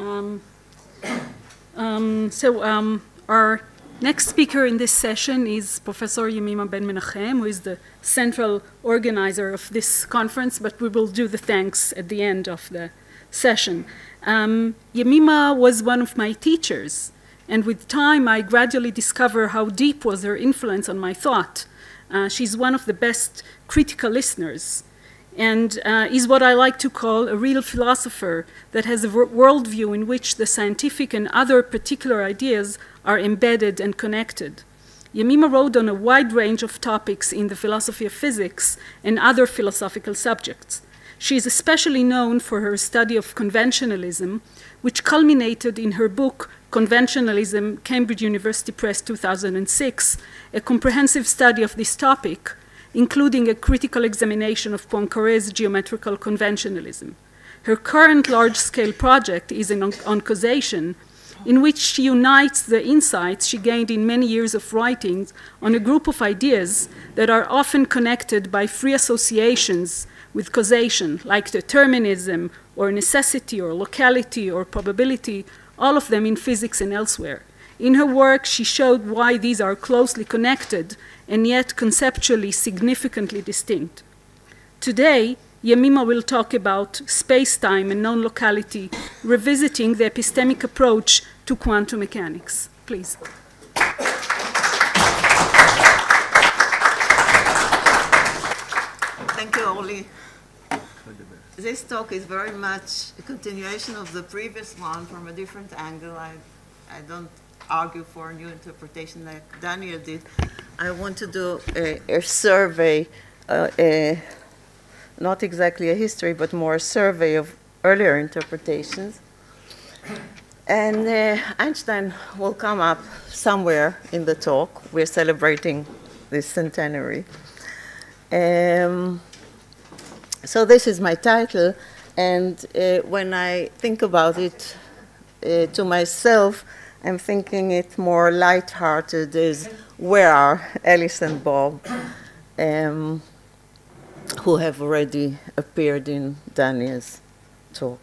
Um, um, so um, our next speaker in this session is Professor Yemima Ben Menahem, who is the central organizer of this conference, but we will do the thanks at the end of the session. Um, Yemima was one of my teachers, and with time I gradually discover how deep was her influence on my thought. Uh, she's one of the best critical listeners and uh, is what I like to call a real philosopher that has a worldview in which the scientific and other particular ideas are embedded and connected. Yemima wrote on a wide range of topics in the philosophy of physics and other philosophical subjects. She is especially known for her study of conventionalism, which culminated in her book Conventionalism, Cambridge University Press 2006, a comprehensive study of this topic, including a critical examination of Poincaré's geometrical conventionalism. Her current large-scale project is on, on causation, in which she unites the insights she gained in many years of writings on a group of ideas that are often connected by free associations with causation, like determinism or necessity or locality or probability, all of them in physics and elsewhere. In her work, she showed why these are closely connected and yet conceptually significantly distinct. Today, Yemima will talk about space-time and non-locality, revisiting the epistemic approach to quantum mechanics. Please. Thank you, Orly. This talk is very much a continuation of the previous one from a different angle. I, I don't argue for a new interpretation like Daniel did. I want to do a, a survey, uh, a, not exactly a history, but more a survey of earlier interpretations. And uh, Einstein will come up somewhere in the talk. We're celebrating this centenary. Um, so this is my title, and uh, when I think about it uh, to myself, I'm thinking it more light-hearted is where are Alice and Bob, um, who have already appeared in Daniel's talk.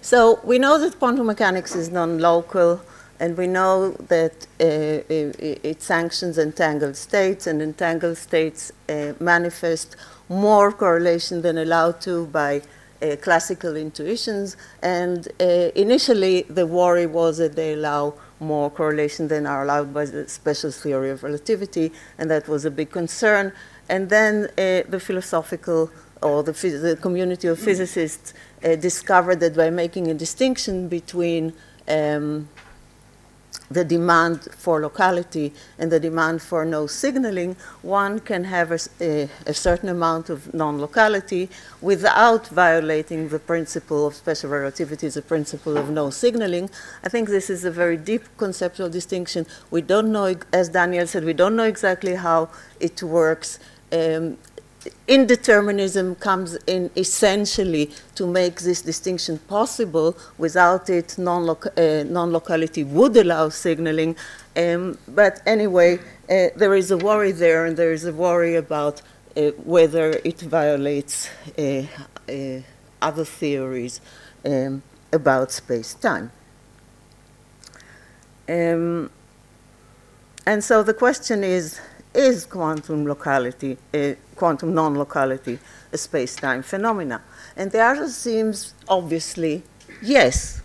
So we know that quantum mechanics is non-local, and we know that uh, it, it, sanctions entangled states, and entangled states uh, manifest more correlation than allowed to by uh, classical intuitions. And uh, initially, the worry was that they allow more correlation than are allowed by the special theory of relativity, and that was a big concern. And then uh, the philosophical or the, the, community of physicists uh, discovered that by making a distinction between um, the demand for locality and the demand for no signaling, one can have a, a, a certain amount of non-locality without violating the principle of special relativity, the principle of no signaling. I think this is a very deep conceptual distinction. We don't know, as Daniel said, we don't know exactly how it works. Um, indeterminism comes in essentially to make this distinction possible. Without it, non-locality uh, non would allow signaling. Um, but anyway, uh, there is a worry there, and there is a worry about uh, whether it violates uh, uh, other theories um, about space-time. Um, and so the question is, is quantum locality, uh, quantum non-locality, a space-time phenomena? And the answer seems obviously yes.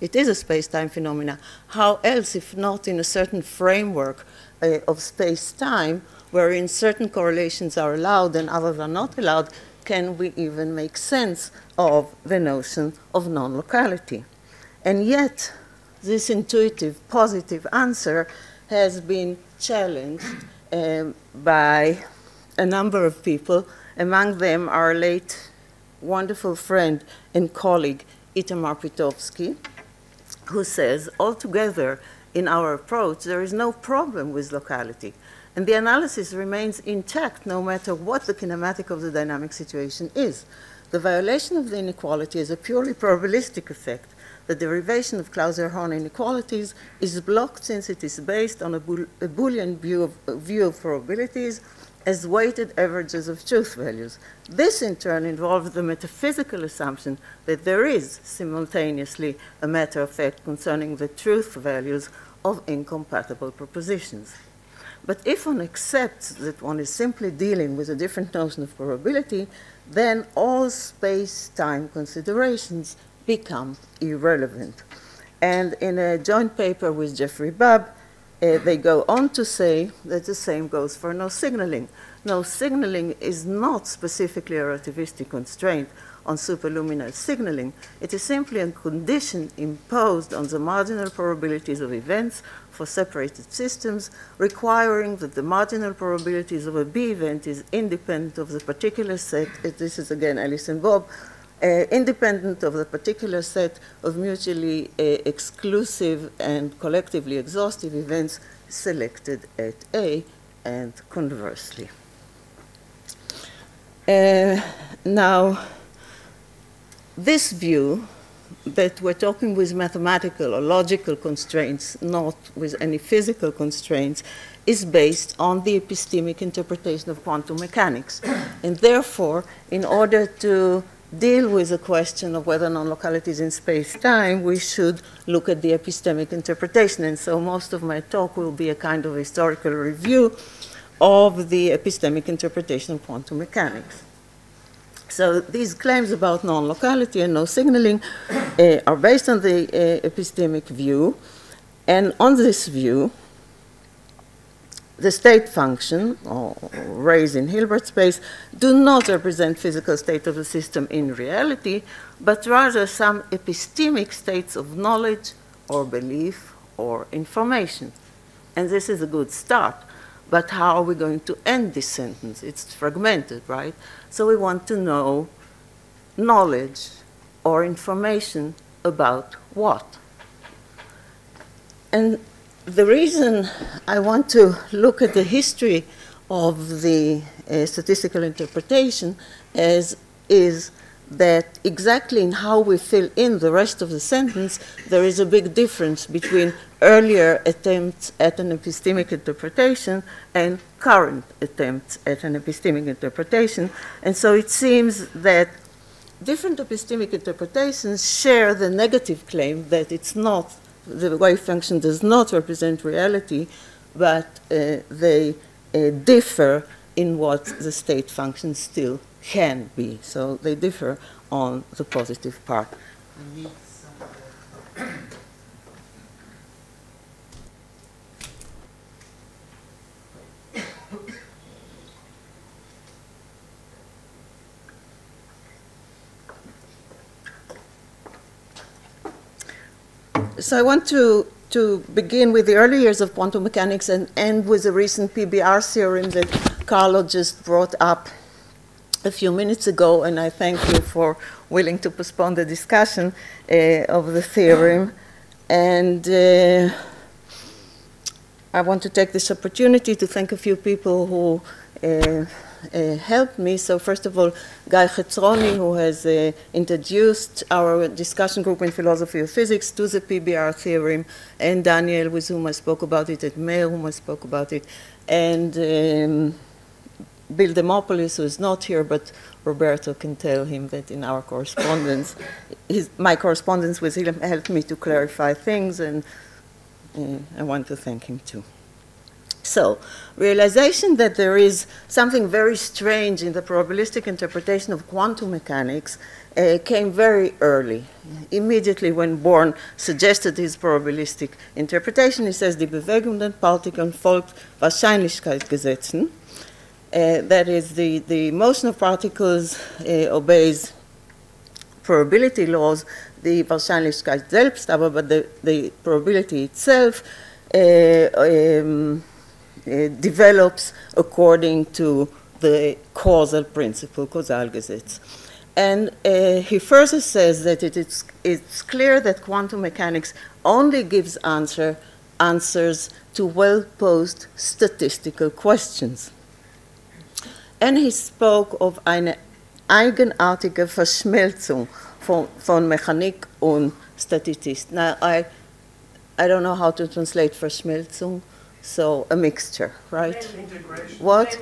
It is a space-time phenomena. How else, if not in a certain framework uh, of space-time, wherein certain correlations are allowed and others are not allowed, can we even make sense of the notion of non-locality? And yet, this intuitive, positive answer has been challenged um, by a number of people, among them our late wonderful friend and colleague, Itamar Pitowsky, who says, altogether in our approach, there is no problem with locality. And the analysis remains intact no matter what the kinematic of the dynamic situation is. The violation of the inequality is a purely probabilistic effect. the derivation of Clauser-Horne inequalities is blocked since it is based on a, a Boolean view of, view of probabilities as weighted averages of truth values. This, in turn, involves the metaphysical assumption that there is simultaneously a matter of fact concerning the truth values of incompatible propositions. But if one accepts that one is simply dealing with a different notion of probability, then all space-time considerations become irrelevant. And in a joint paper with Jeffrey Bub, uh, they go on to say that the same goes for no signaling. No signaling is not specifically a relativistic constraint on superluminal signaling. It is simply a condition imposed on the marginal probabilities of events for separated systems, requiring that the marginal probabilities of a B event is independent of the particular set. This is again Alice and Bob. Uh, independent of the particular set of mutually uh, exclusive and collectively exhaustive events selected at A and conversely. Uh, now, this view that we're talking with mathematical or logical constraints, not with any physical constraints, is based on the epistemic interpretation of quantum mechanics. and therefore, in order to deal with the question of whether non-localities in space-time, we should look at the epistemic interpretation. And so most of my talk will be a kind of historical review of the epistemic interpretation of quantum mechanics. So these claims about non-locality and no signaling uh, are based on the uh, epistemic view. And on this view, the state function, or rays in Hilbert space, do not represent physical state of the system in reality, but rather some epistemic states of knowledge or belief or information. And this is a good start. But how are we going to end this sentence? It's fragmented, right? So we want to know knowledge or information about what. And the reason I want to look at the history of the uh, statistical interpretation is, is that exactly in how we fill in the rest of the sentence, there is a big difference between earlier attempts at an epistemic interpretation and current attempts at an epistemic interpretation. And so it seems that different epistemic interpretations share the negative claim that it's not, the wave function does not represent reality, but uh, they uh, differ in what the state function still can be. So they differ on the positive part. So I want to, to begin with the early years of quantum mechanics and end with the recent PBR theorem that Carlo just brought up a few minutes ago, and I thank you for willing to postpone the discussion uh, of the theorem. And uh, I want to take this opportunity to thank a few people who uh, helped me. So first of all, Guy Hetzroni, who has uh, introduced our discussion group in philosophy of physics to the PBR theorem, and Daniel, with whom I spoke about it, at Meir, whom I spoke about it, and um, Bill Demopoulos, who is not here, but Roberto can tell him that in our correspondence, his, my correspondence with him helped me to clarify things, and uh, I want to thank him too. So, realization that there is something very strange in the probabilistic interpretation of quantum mechanics uh, came very early. Immediately when Born suggested his probabilistic interpretation, he says, Die Bewegungen Partikeln folgt Wahrscheinlichkeitsgesetzen. Uh, that is, the, the motion of particles uh, obeys probability laws, the Wahrscheinlichkeit selbst, but the, the probability itself uh, um, develops according to the causal principle, Kausalgesetz. And uh, he further says that it is, it's clear that quantum mechanics only gives answer, answers to well-posed statistical questions. And he spoke of eine eigenartige Verschmelzung von, von Mechanik und Statistik. Now, I, I don't know how to translate Verschmelzung, so a mixture, right? Integration. What?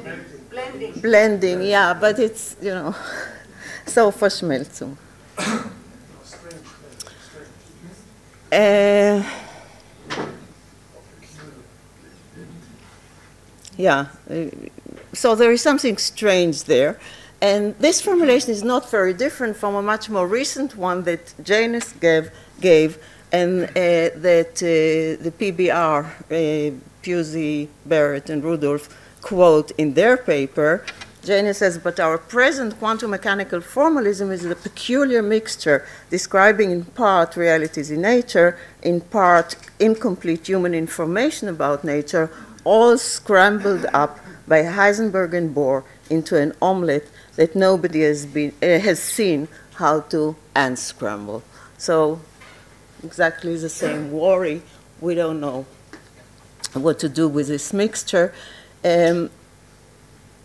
Blending. Blending, yeah, but it's, you know, so Verschmelzung. Strange. Uh, yeah, uh, so there is something strange there. And this formulation is not very different from a much more recent one that Jaynes gave, gave and uh, that uh, the PBR, uh, Pusey, Barrett, and Rudolph quote in their paper. Jaynes says, but our present quantum mechanical formalism is a peculiar mixture describing in part realities in nature, in part incomplete human information about nature, all scrambled up by Heisenberg and Bohr into an omelette that nobody has, been, uh, has seen how to unscramble. So, exactly the same worry. We don't know what to do with this mixture. Um,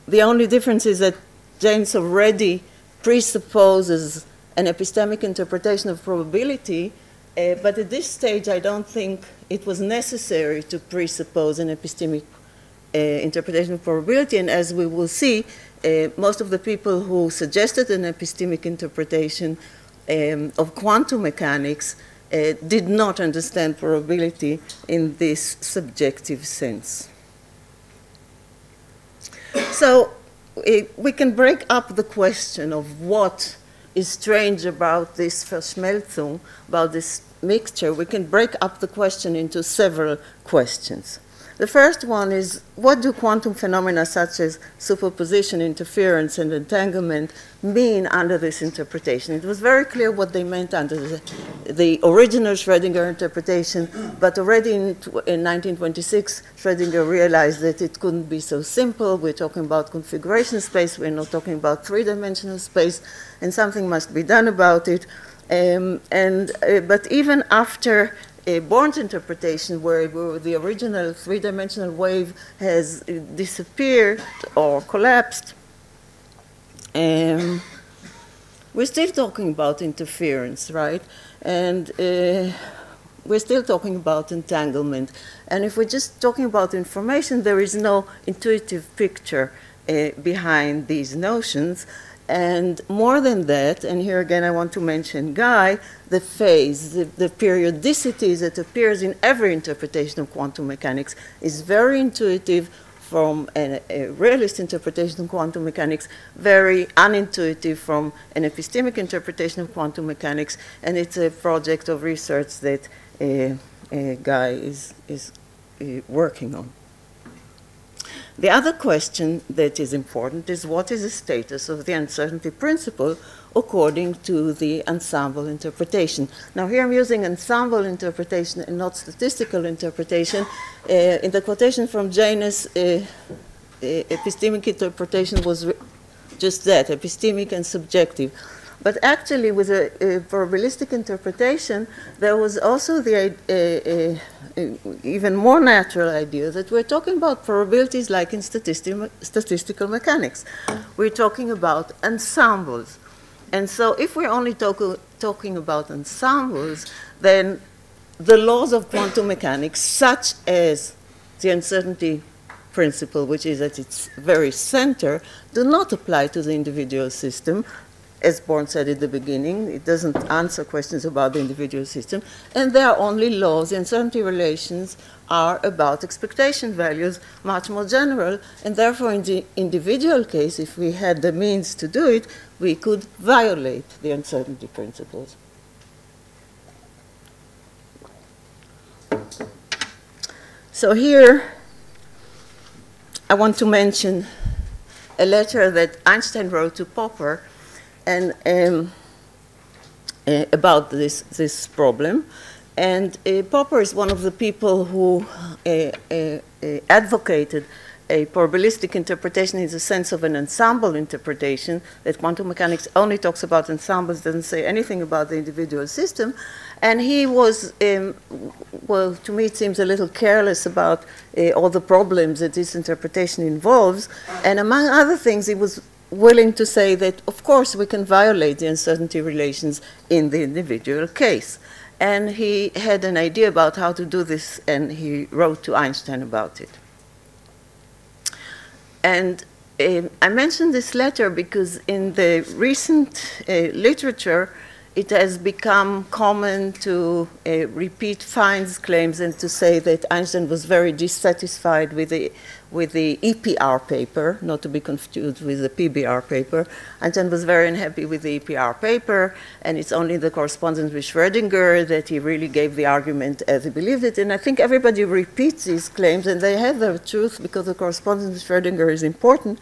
the only difference is that Jaynes already presupposes an epistemic interpretation of probability, uh, but at this stage, I don't think it was necessary to presuppose an epistemic uh, interpretation of probability. And as we will see, uh, most of the people who suggested an epistemic interpretation um, of quantum mechanics uh, did not understand probability in this subjective sense. So it, we can break up the question of what is strange about this Verschmelzung, about this mixture. We can break up the question into several questions. The first one is what do quantum phenomena such as superposition, interference, and entanglement mean under this interpretation? It was very clear what they meant under the, the original Schrödinger interpretation, but already in, in 1926, Schrödinger realized that it couldn't be so simple. We're talking about configuration space, we're not talking about three dimensional space, and something must be done about it. Um, and, uh, but even after a Born's interpretation, where, where the original three dimensional wave has disappeared or collapsed, um, we're still talking about interference, right? And uh, we're still talking about entanglement. And if we're just talking about information, there is no intuitive picture uh, behind these notions. And more than that, and here again I want to mention Guy, the phase, the, the, periodicity that appears in every interpretation of quantum mechanics is very intuitive from a, a realist interpretation of quantum mechanics, very unintuitive from an epistemic interpretation of quantum mechanics, and it's a project of research that uh, Guy is, is uh, working on. The other question that is important is what is the status of the uncertainty principle according to the ensemble interpretation. Now, here I'm using ensemble interpretation and not statistical interpretation. Uh, in the quotation from Jaynes, uh, uh, epistemic interpretation was just that, epistemic and subjective. But actually, with a, a probabilistic interpretation, there was also the uh, uh, even more natural idea that we're talking about probabilities like in statistic, statistical mechanics. We're talking about ensembles. And so, if we're only talk, talking about ensembles, then the laws of quantum mechanics, such as the uncertainty principle, which is at its very center, do not apply to the individual system, as Born said at the beginning, it doesn't answer questions about the individual system, and there are only laws. Uncertainty relations are about expectation values, much more general, and therefore, in the individual case, if we had the means to do it, we could violate the uncertainty principles. So here, I want to mention a letter that Einstein wrote to Popper and um, uh, about this this problem. And uh, Popper is one of the people who uh, uh, uh, advocated a probabilistic interpretation in the sense of an ensemble interpretation, that quantum mechanics only talks about ensembles, doesn't say anything about the individual system. And he was, um, well, to me it seems a little careless about uh, all the problems that this interpretation involves. And among other things, he was willing to say that, of course, we can violate the uncertainty relations in the individual case. And he had an idea about how to do this, and he wrote to Einstein about it. And um, I mentioned this letter because in the recent uh, literature, it has become common to uh, repeat Fine's claims and to say that Einstein was very dissatisfied with the, with the EPR paper, not to be confused with the PBR paper. Einstein was very unhappy with the EPR paper, and it's only the correspondence with Schrödinger that he really gave the argument as he believed it. And I think everybody repeats these claims, and they have their truth because the correspondence with Schrödinger is important.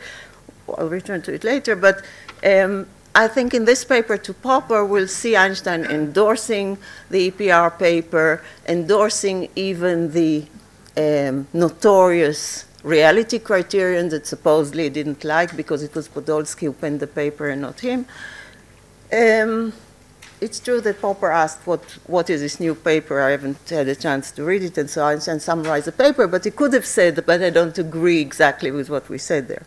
I'll return to it later, but um, I think in this paper to Popper, we'll see Einstein endorsing the EPR paper, endorsing even the um, notorious reality criterion that supposedly he didn't like because it was Podolsky who penned the paper and not him. Um, it's true that Popper asked, what, what is this new paper? I haven't had a chance to read it, and so Einstein summarized the paper, but he could have said, but I don't agree exactly with what we said there.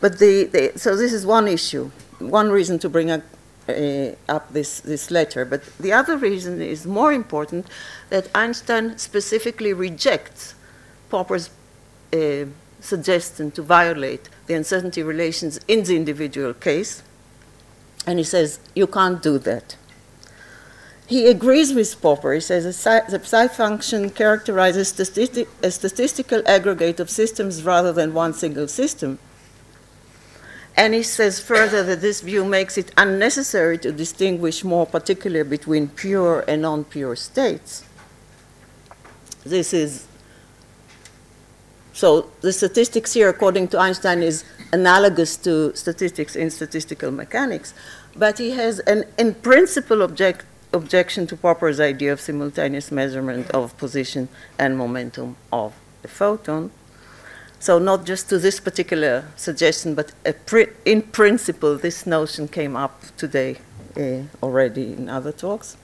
But the, the so this is one issue one reason to bring up, uh, up this, this letter. But the other reason is more important that Einstein specifically rejects Popper's uh, suggestion to violate the uncertainty relations in the individual case. And he says, you can't do that. He agrees with Popper. He says the psi function characterizes a statistical aggregate of systems rather than one single system. And he says further that this view makes it unnecessary to distinguish more particularly between pure and non pure states. This is so the statistics here, according to Einstein, is analogous to statistics in statistical mechanics, but he has an in principle object, objection to Popper's idea of simultaneous measurement of position and momentum of the photon. So not just to this particular suggestion, but in principle, this notion came up today uh, already in other talks.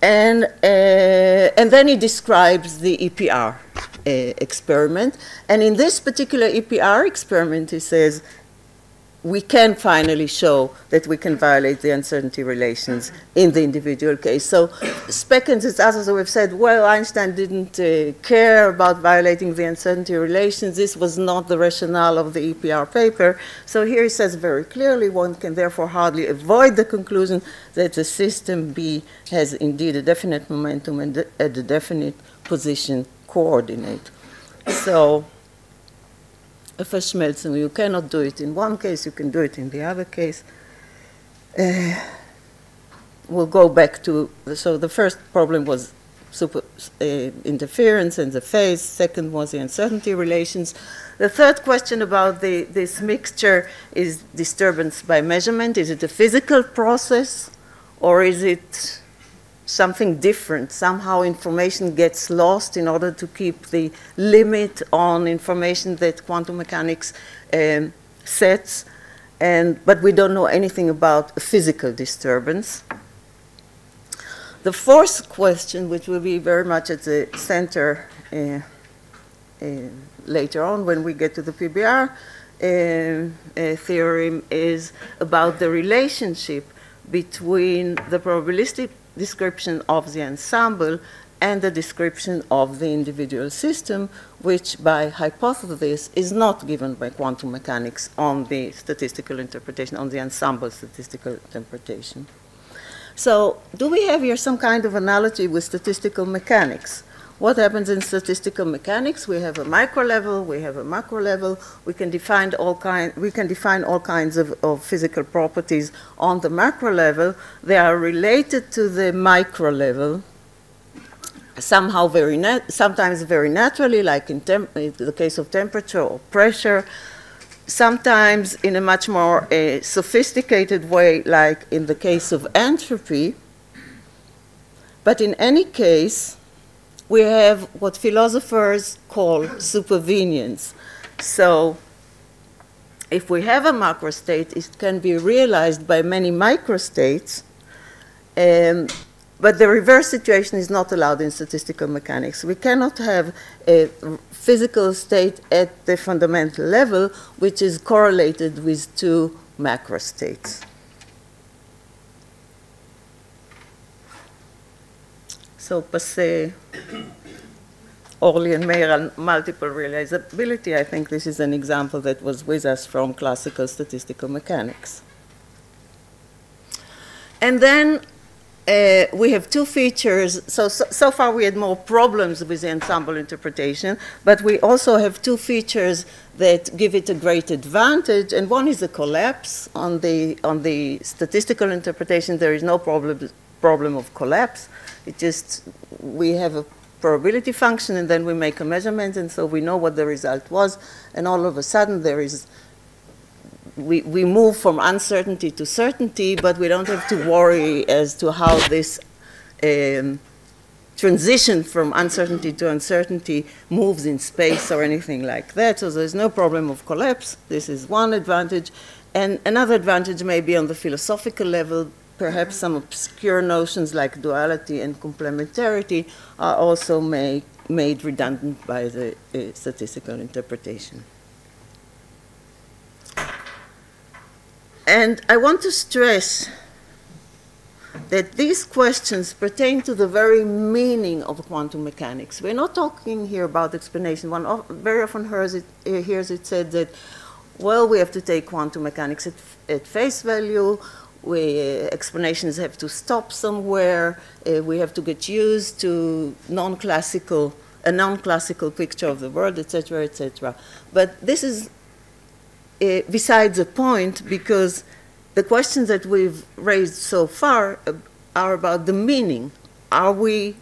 And, uh, and then he describes the EPR uh, experiment. And in this particular EPR experiment, he says we can finally show that we can violate the uncertainty relations in the individual case. So Spekkens and others have said, well, Einstein didn't uh, care about violating the uncertainty relations. This was not the rationale of the EPR paper. So here he says very clearly one can therefore hardly avoid the conclusion that the system B has indeed a definite momentum and a definite position coordinate. So Verschmelzen. You cannot do it in one case, you can do it in the other case. Uh, we'll go back to, so the first problem was super uh, interference and the phase. Second was the uncertainty relations. The third question about the, this mixture is disturbance by measurement. Is it a physical process or is it something different. Somehow information gets lost in order to keep the limit on information that quantum mechanics um, sets. And, but we don't know anything about physical disturbance. The fourth question, which will be very much at the center uh, uh, later on when we get to the PBR uh, uh, theorem, is about the relationship between the probabilistic description of the ensemble and the description of the individual system, which by hypothesis is not given by quantum mechanics on the statistical interpretation, on the ensemble statistical interpretation. So, do we have here some kind of analogy with statistical mechanics? What happens in statistical mechanics? We have a micro level, we have a macro level. We can define all kind, we can define all kinds of, of physical properties on the macro level. They are related to the micro level, somehow very sometimes very naturally, like in, in, the case of temperature or pressure. Sometimes in a much more uh, sophisticated way, like in the case of entropy. But in any case, we have what philosophers call supervenience. So if we have a macro state, it can be realized by many microstates. Um, but the reverse situation is not allowed in statistical mechanics. We cannot have a physical state at the fundamental level which is correlated with two macro So Passé, Orly and Meir on multiple realizability, I think this is an example that was with us from classical statistical mechanics. And then uh, we have two features. So, so, so, far we had more problems with the ensemble interpretation, but we also have two features that give it a great advantage. And one is the collapse. On the, on the statistical interpretation, there is no problem, problem of collapse. It just, we have a probability function and then we make a measurement and so we know what the result was and all of a sudden there is we, we move from uncertainty to certainty, but we don't have to worry as to how this um, transition from uncertainty to uncertainty moves in space or anything like that. So there's no problem of collapse. This is one advantage. And another advantage may be on the philosophical level. Perhaps some obscure notions like duality and complementarity are also made, made redundant by the uh, statistical interpretation. And I want to stress that these questions pertain to the very meaning of quantum mechanics. We're not talking here about explanation. One very often hears it, hears it said that, well, we have to take quantum mechanics at, at face value. We, uh, explanations have to stop somewhere. Uh, we have to get used to non-classical, a non-classical picture of the world, etc., etc. But this is uh, besides the point because the questions that we've raised so far uh, are about the meaning. Are we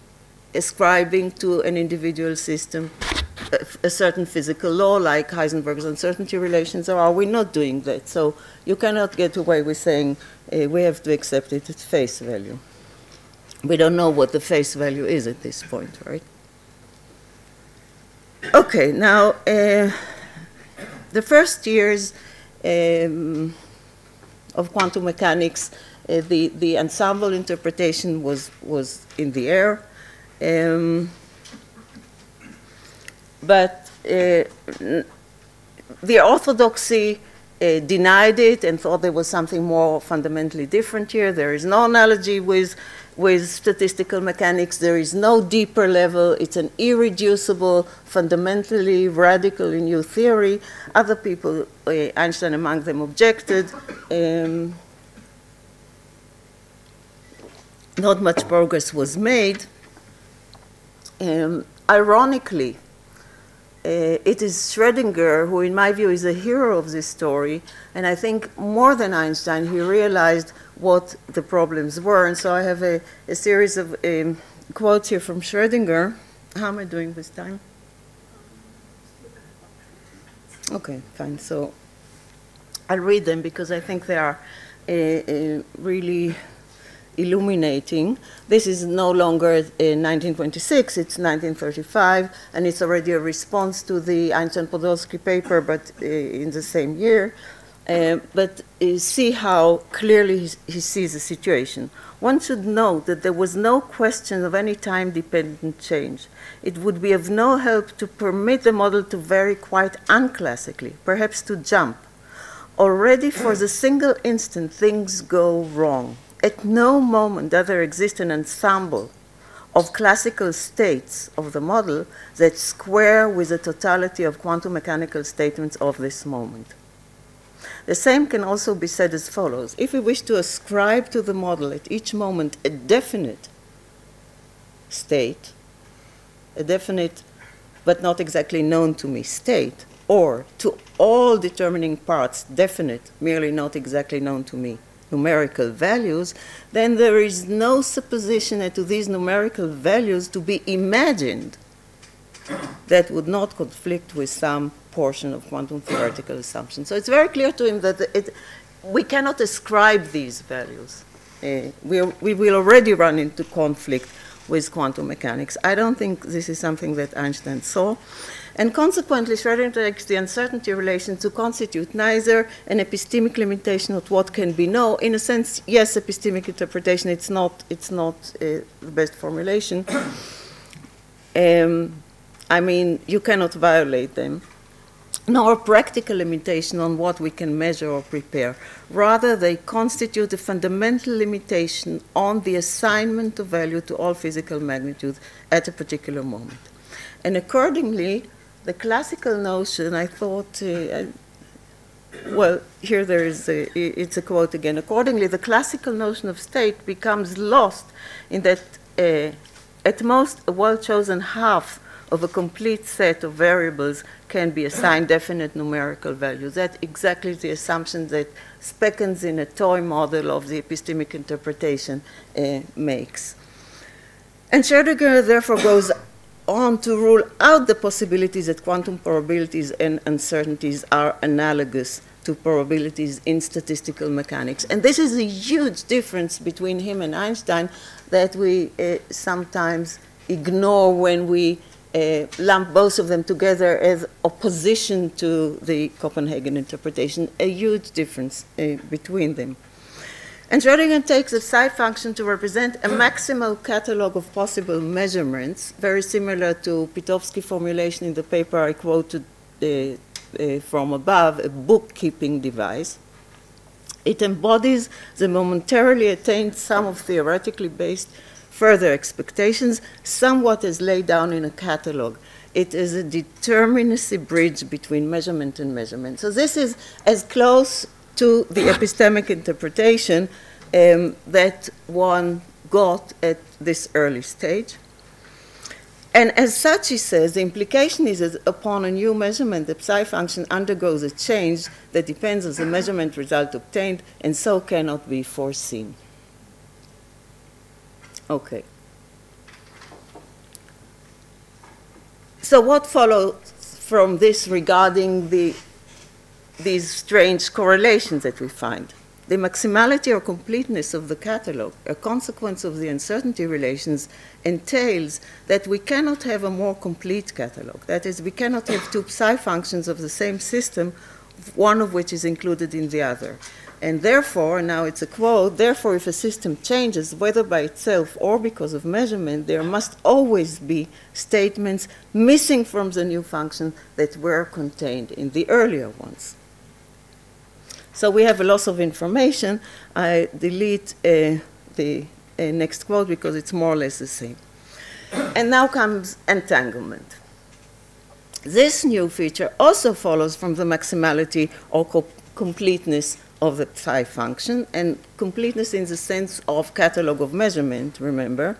ascribing to an individual system a, a, certain physical law like Heisenberg's uncertainty relations, or are we not doing that? So you cannot get away with saying uh, we have to accept it at face value. We don't know what the face value is at this point, right? Okay, now. Uh, the first years um, of quantum mechanics, uh, the, the ensemble interpretation was, was in the air. Um, but uh, the orthodoxy uh, denied it and thought there was something more fundamentally different here. There is no analogy with with statistical mechanics. There is no deeper level. It's an irreducible, fundamentally radical new theory. Other people, uh, Einstein among them, objected. Um, not much progress was made. Um, ironically, uh, it is Schrödinger who, in my view, is the hero of this story. And I think more than Einstein, he realized what the problems were. And so I have a, a series of um, quotes here from Schrödinger. How am I doing this time? Okay, fine. So I'll read them because I think they are uh, uh, really illuminating. This is no longer in 1926, it's 1935, and it's already a response to the Einstein-Podolsky paper, but uh, in the same year. Uh, but uh, see how clearly he, he, sees the situation. One should note that there was no question of any time-dependent change. It would be of no help to permit the model to vary quite unclassically, perhaps to jump. Already for the single instant, things go wrong. At no moment does there exist an ensemble of classical states of the model that square with the totality of quantum mechanical statements of this moment. The same can also be said as follows. If we wish to ascribe to the model at each moment a definite state, a definite but not exactly known to me state, or to all determining parts definite, merely not exactly known to me numerical values, then there is no supposition to these numerical values to be imagined that would not conflict with some portion of quantum theoretical assumptions. So it's very clear to him that it, we cannot ascribe these values. Uh, we, we will already run into conflict with quantum mechanics. I don't think this is something that Einstein saw. And consequently, Schrödinger takes the uncertainty relation to constitute neither an epistemic limitation of what can be known. In a sense, yes, epistemic interpretation, it's not, it's not uh, the best formulation. um, I mean, you cannot violate them nor a practical limitation on what we can measure or prepare. Rather, they constitute a fundamental limitation on the assignment of value to all physical magnitudes at a particular moment. And accordingly, the classical notion, I thought, uh, well, here there is a, it's a quote again. Accordingly, the classical notion of state becomes lost in that, uh, at most, a well-chosen half of a complete set of variables can be assigned definite numerical values. That's exactly the assumption that Spekkens in a toy model of the epistemic interpretation uh, makes. And Schrödinger therefore goes on to rule out the possibilities that quantum probabilities and uncertainties are analogous to probabilities in statistical mechanics. And this is a huge difference between him and Einstein that we uh, sometimes ignore when we uh, lump both of them together as opposition to the Copenhagen interpretation, a huge difference uh, between them. And Schrödinger takes a psi function to represent a maximal catalog of possible measurements, very similar to Pitowsky formulation in the paper I quoted uh, uh, from above, a bookkeeping device. It embodies the momentarily attained sum of theoretically based further expectations, somewhat as laid down in a catalog. It is a determinacy bridge between measurement and measurement. So this is as close to the epistemic interpretation um, that one got at this early stage. And as such, he says, the implication is that upon a new measurement, the psi function undergoes a change that depends on the measurement result obtained and so cannot be foreseen. Okay. So what follows from this regarding the, these strange correlations that we find? The maximality or completeness of the catalog, a consequence of the uncertainty relations, entails that we cannot have a more complete catalog. That is, we cannot have two psi functions of the same system, one of which is included in the other. And therefore, now it's a quote, therefore, if a system changes, whether by itself or because of measurement, there must always be statements missing from the new function that were contained in the earlier ones. So we have a loss of information. I delete uh, the uh, next quote because it's more or less the same. And now comes entanglement. This new feature also follows from the maximality or co completeness of the psi function, and completeness in the sense of catalog of measurement, remember.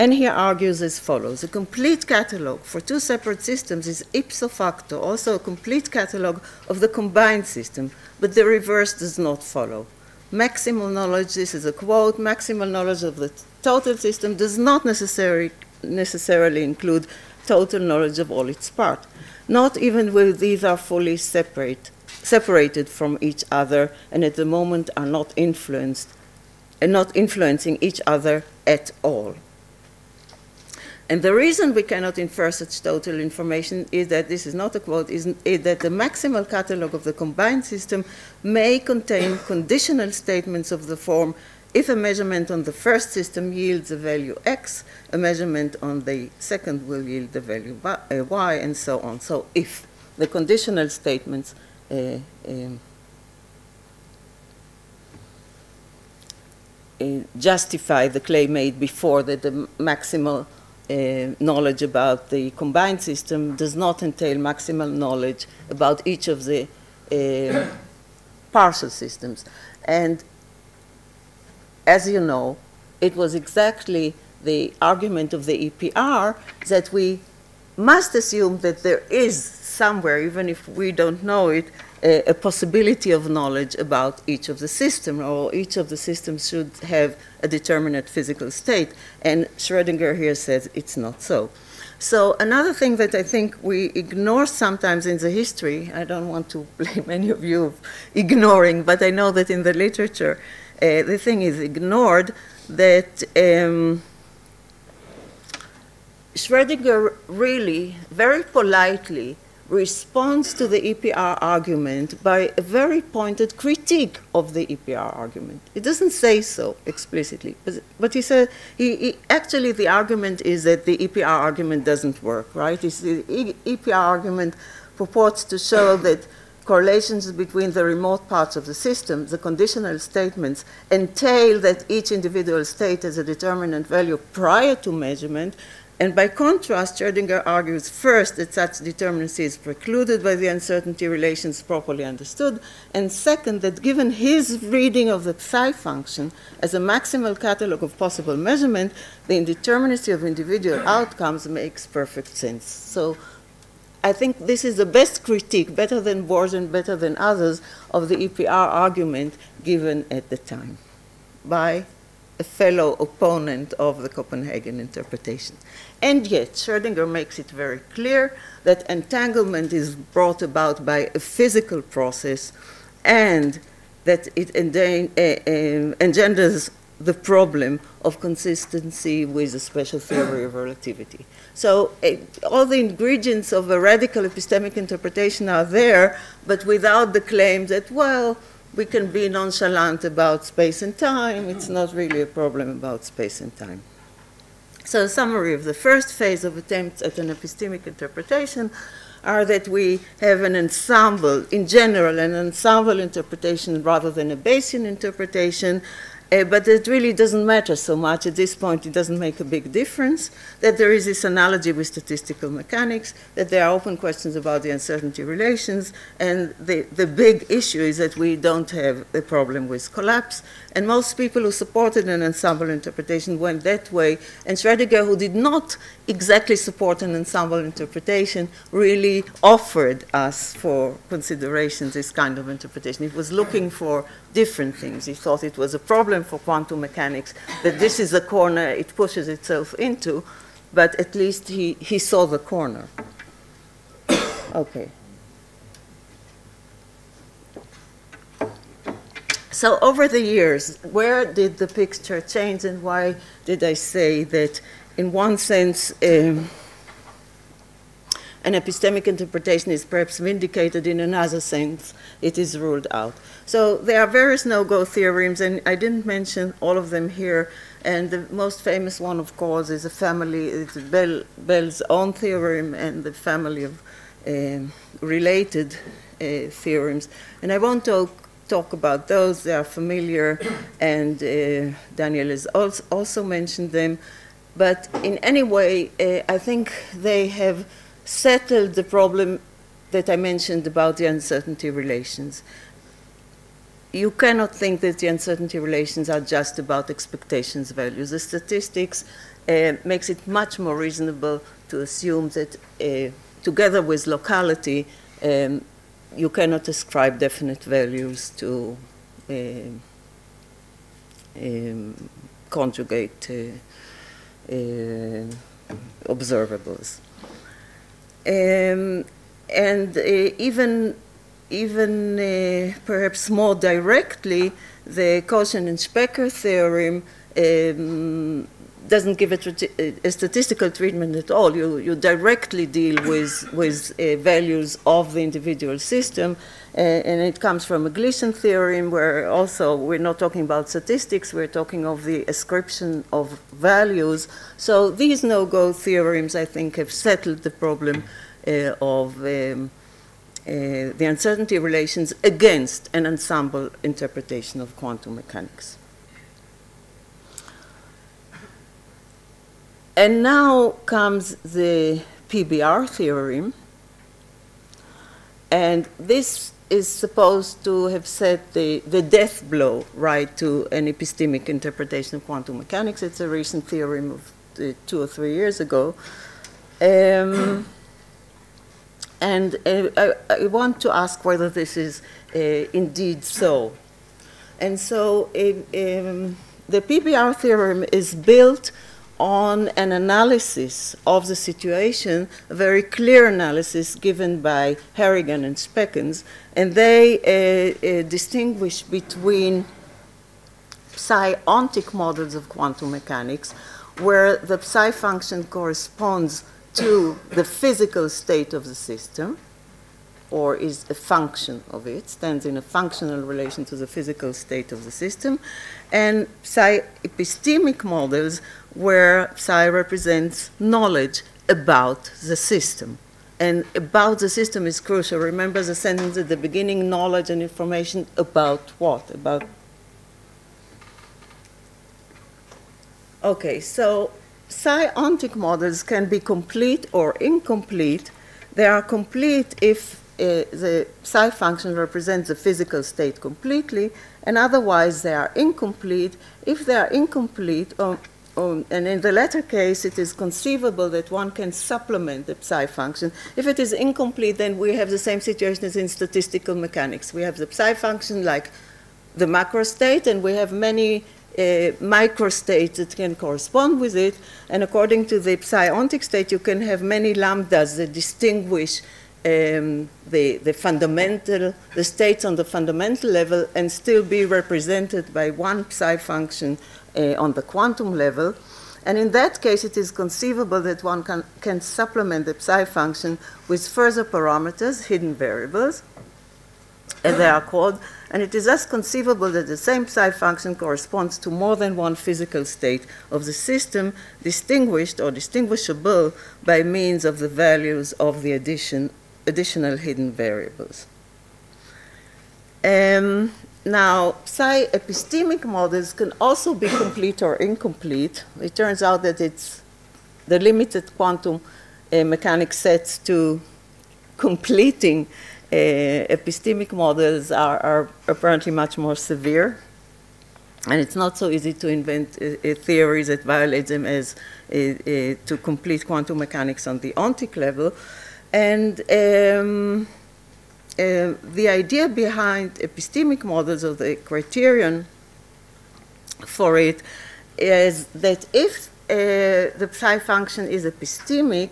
And he argues as follows. A complete catalog for two separate systems is ipso facto also a complete catalog of the combined system, but the reverse does not follow. Maximal knowledge, this is a quote, maximal knowledge of the total system does not necessarily, necessarily include total knowledge of all its parts, not even when these are fully separate separated from each other and at the moment are not influenced and not influencing each other at all. And the reason we cannot infer such total information is that this is not a quote, is, is, that the maximal catalog of the combined system may contain conditional statements of the form if a measurement on the first system yields a value x, a measurement on the second will yield the value y, and so on. So if the conditional statements uh, um, uh, justify the claim made before that the maximal uh, knowledge about the combined system does not entail maximal knowledge about each of the uh, partial systems. And as you know, it was exactly the argument of the EPR that we must assume that there is somewhere, even if we don't know it, a, possibility of knowledge about each of the system, or each of the systems should have a determinate physical state. And Schrödinger here says it's not so. So another thing that I think we ignore sometimes in the history, I don't want to blame any of you ignoring, but I know that in the literature, uh, the thing is ignored that um, Schrödinger really, very politely, responds to the EPR argument by a very pointed critique of the EPR argument. It doesn't say so explicitly, but, but he said, he, he, actually the argument is that the EPR argument doesn't work, right? It's the EPR argument purports to show that correlations between the remote parts of the system, the conditional statements, entail that each individual state has a determinant value prior to measurement, and by contrast, Schrödinger argues first that such determinacy is precluded by the uncertainty relations properly understood, and second, that given his reading of the psi function as a maximal catalog of possible measurement, the indeterminacy of individual outcomes makes perfect sense. So I think this is the best critique, better than Bohr's and better than others, of the EPR argument given at the time by a fellow opponent of the Copenhagen interpretation. And yet, Schrödinger makes it very clear that entanglement is brought about by a physical process and that it engenders the problem of consistency with the special theory of relativity. So uh, all the ingredients of a radical epistemic interpretation are there, but without the claim that, well, we can be nonchalant about space and time. It's not really a problem about space and time. So, a summary of the first phase of attempts at an epistemic interpretation are that we have an ensemble, in general, an ensemble interpretation rather than a Bayesian interpretation, uh, but it really doesn't matter so much. At this point, it doesn't make a big difference. That there is this analogy with statistical mechanics, that there are open questions about the uncertainty relations, and the, the big issue is that we don't have a problem with collapse. And most people who supported an ensemble interpretation went that way. And Schrödinger, who did not exactly support an ensemble interpretation, really offered us for consideration this kind of interpretation. He was looking for different things. He thought it was a problem for quantum mechanics that this is a corner it pushes itself into, but at least he, he saw the corner. okay. So over the years, where did the picture change and why did I say that in one sense um, an epistemic interpretation is perhaps vindicated, in another sense it is ruled out. So there are various no-go theorems, and I didn't mention all of them here. And the most famous one, of course, is a family, it's Bell, Bell's own theorem and the family of uh, related uh, theorems. And I won't talk, talk about those, they are familiar, and uh, Daniel has also, also, mentioned them. But in any way, uh, I think they have settled the problem that I mentioned about the uncertainty relations you cannot think that the uncertainty relations are just about expectations values. The statistics uh, makes it much more reasonable to assume that uh, together with locality, um, you cannot ascribe definite values to uh, um, conjugate uh, observables. Um, and uh, even even uh, perhaps more directly, the Kochen and Specker theorem um, doesn't give a, a, statistical treatment at all. You, you directly deal with, with uh, values of the individual system, uh, and it comes from a Gleason theorem, where also we're not talking about statistics, we're talking of the ascription of values. So these no go theorems, I think, have settled the problem uh, of. Um, uh, the uncertainty relations against an ensemble interpretation of quantum mechanics. And now comes the PBR theorem, and this is supposed to have set the, the death blow, right, to an epistemic interpretation of quantum mechanics. It's a recent theorem of uh, two or three years ago. Um, and uh, I, I, want to ask whether this is uh, indeed so. And so um, the PBR theorem is built on an analysis of the situation, a very clear analysis given by Harrigan and Spekkens, and they uh, uh, distinguish between psi-ontic models of quantum mechanics, where the psi function corresponds to the physical state of the system, or is a function of it, stands in a functional relation to the physical state of the system, and psi epistemic models where psi represents knowledge about the system. And about the system is crucial. Remember the sentence at the beginning knowledge and information about what? About. Okay, so psi-ontic models can be complete or incomplete. They are complete if uh, the psi function represents the physical state completely, and otherwise they are incomplete. If they are incomplete, um, um, and in the latter case, it is conceivable that one can supplement the psi function. If it is incomplete, then we have the same situation as in statistical mechanics. We have the psi function like the macro state, and we have many uh, microstates that can correspond with it. And according to the psi-ontic state, you can have many lambdas that distinguish um, the, the fundamental, the states on the fundamental level and still be represented by one psi function uh, on the quantum level. And in that case, it is conceivable that one can, can supplement the psi function with further parameters, hidden variables, as they are called, and it is thus conceivable that the same psi function corresponds to more than one physical state of the system, distinguished or distinguishable by means of the values of the addition, additional hidden variables. Um, now, psi epistemic models can also be complete or incomplete. It turns out that it's the limited quantum uh, mechanics sets to completing uh, epistemic models are, are, apparently much more severe. And it's not so easy to invent a, a theories that violate them as a, to complete quantum mechanics on the ontic level. And um, uh, the idea behind epistemic models or the criterion for it is that if uh, the psi function is epistemic,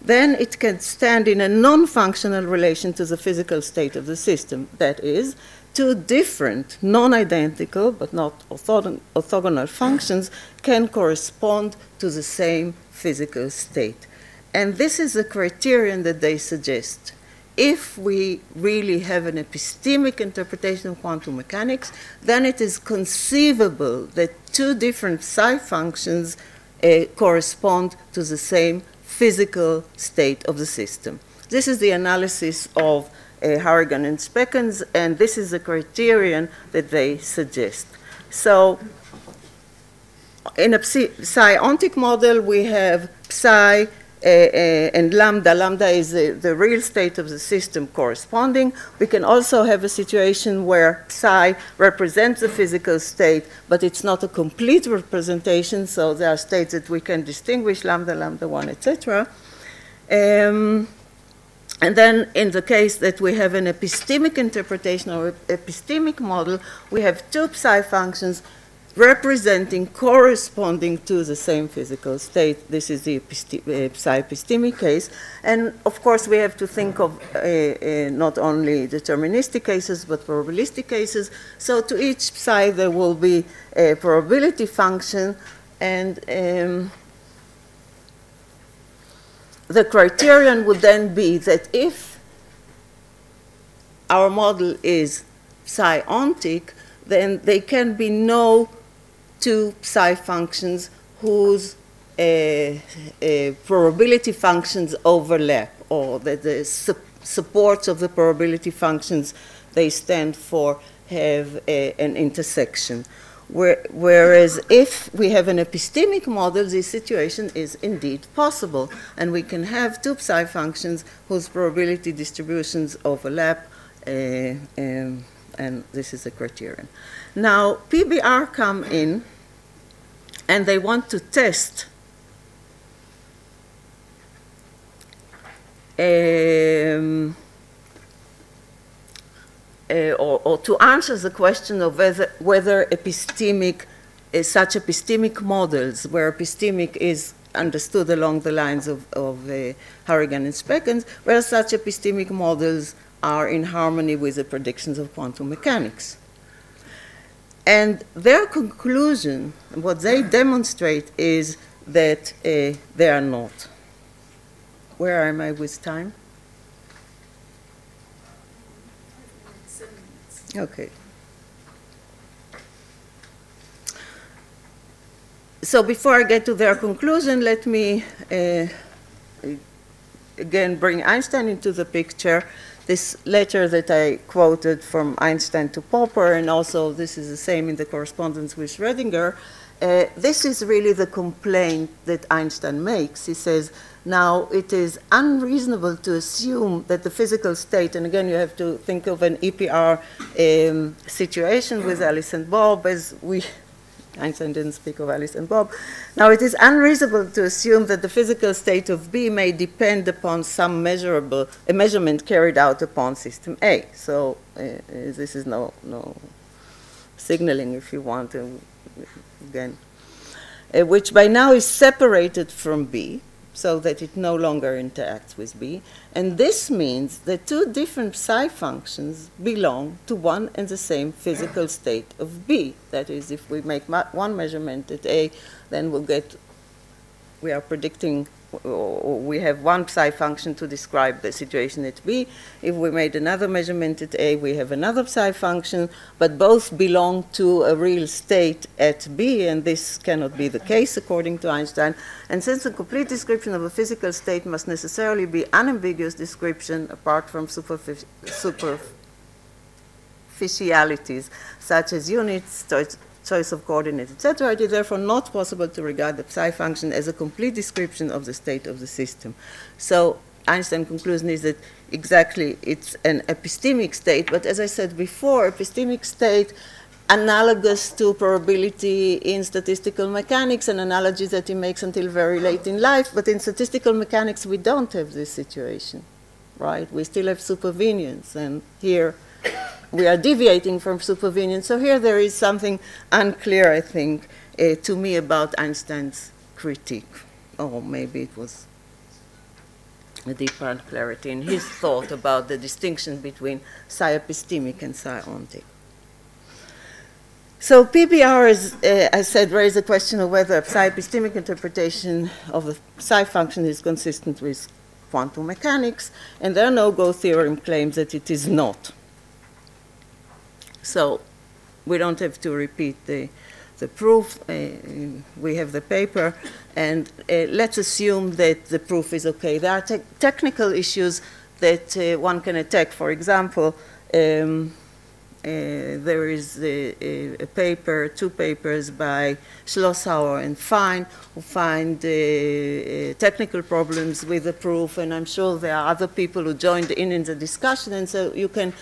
then it can stand in a non-functional relation to the physical state of the system. That is, two different, non-identical, but not orthogonal functions can correspond to the same physical state. And this is the criterion that they suggest. If we really have an epistemic interpretation of quantum mechanics, then it is conceivable that two different psi functions uh, correspond to the same physical state of the system. This is the analysis of uh, Harrigan and Spekkens, and this is the criterion that they suggest. So, in a psi-ontic model, we have psi and lambda. Lambda is the, the, real state of the system corresponding. We can also have a situation where psi represents the physical state, but it's not a complete representation, so there are states that we can distinguish, lambda, lambda 1, etc. Um, and then in the case that we have an epistemic interpretation or epistemic model, we have two psi functions representing, corresponding to the same physical state. This is the uh, psi-epistemic case. And of course, we have to think of uh, uh, not only deterministic cases, but probabilistic cases. So to each psi, there will be a probability function. And um, the criterion would then be that if our model is psi-ontic, then there can be no two psi functions whose uh, uh, probability functions overlap, or that the su supports of the probability functions they stand for have a, an intersection. Where, whereas if we have an epistemic model, this situation is indeed possible, and we can have two psi functions whose probability distributions overlap, uh, um, and this is a criterion. Now, PBR come in and they want to test um, uh, or, or, to answer the question of whether, whether epistemic, uh, such epistemic models, where epistemic is understood along the lines of, of uh, Harrigan and Spekkens, whether such epistemic models are in harmony with the predictions of quantum mechanics. And their conclusion, what they demonstrate is that uh, they are not. Where am I with time? Okay. So before I get to their conclusion, let me uh, again bring Einstein into the picture. This letter that I quoted from Einstein to Popper, and also this is the same in the correspondence with Schrödinger. Uh, this is really the complaint that Einstein makes. He says, now it is unreasonable to assume that the physical state, and again you have to think of an EPR um, situation with Alice and Bob as we Einstein didn't speak of Alice and Bob. Now, it is unreasonable to assume that the physical state of B may depend upon some measurable, a measurement carried out upon system A. So uh, uh this is no, no signaling, if you want, uh, again, which by now is separated from B so that it no longer interacts with B. And this means that two different psi functions belong to one and the same physical state of B. That is, if we make one measurement at A, then we'll get, we are predicting we have one psi function to describe the situation at B. If we made another measurement at A, we have another psi function, but both belong to a real state at B, and this cannot be the case according to Einstein. And since a complete description of a physical state must necessarily be unambiguous description apart from superficialities, such as units, choice of coordinates, etc., it is therefore not possible to regard the psi function as a complete description of the state of the system. So Einstein's conclusion is that exactly it's an epistemic state, but as I said before, epistemic state analogous to probability in statistical mechanics, an analogy that he makes until very late in life, but in statistical mechanics we don't have this situation, right? We still have supervenience, and here we are deviating from supervenience. So here there is something unclear, I think, uh, to me about Einstein's critique. Or maybe it was a deeper unclarity in his thought about the distinction between psi-epistemic and psi-ontic. So PBR, as uh, I said, raised the question of whether a psi-epistemic interpretation of the psi function is consistent with quantum mechanics, and their no-go theorem claims that it is not. So we don't have to repeat the, the proof. Uh, we have the paper, and uh, let's assume that the proof is okay. There are te technical issues that uh, one can attack. For example, um, uh, there is a, a, paper, two papers by Schlosshauer and Fine, who find uh, uh, technical problems with the proof, and I'm sure there are other people who joined in in the discussion, and so you can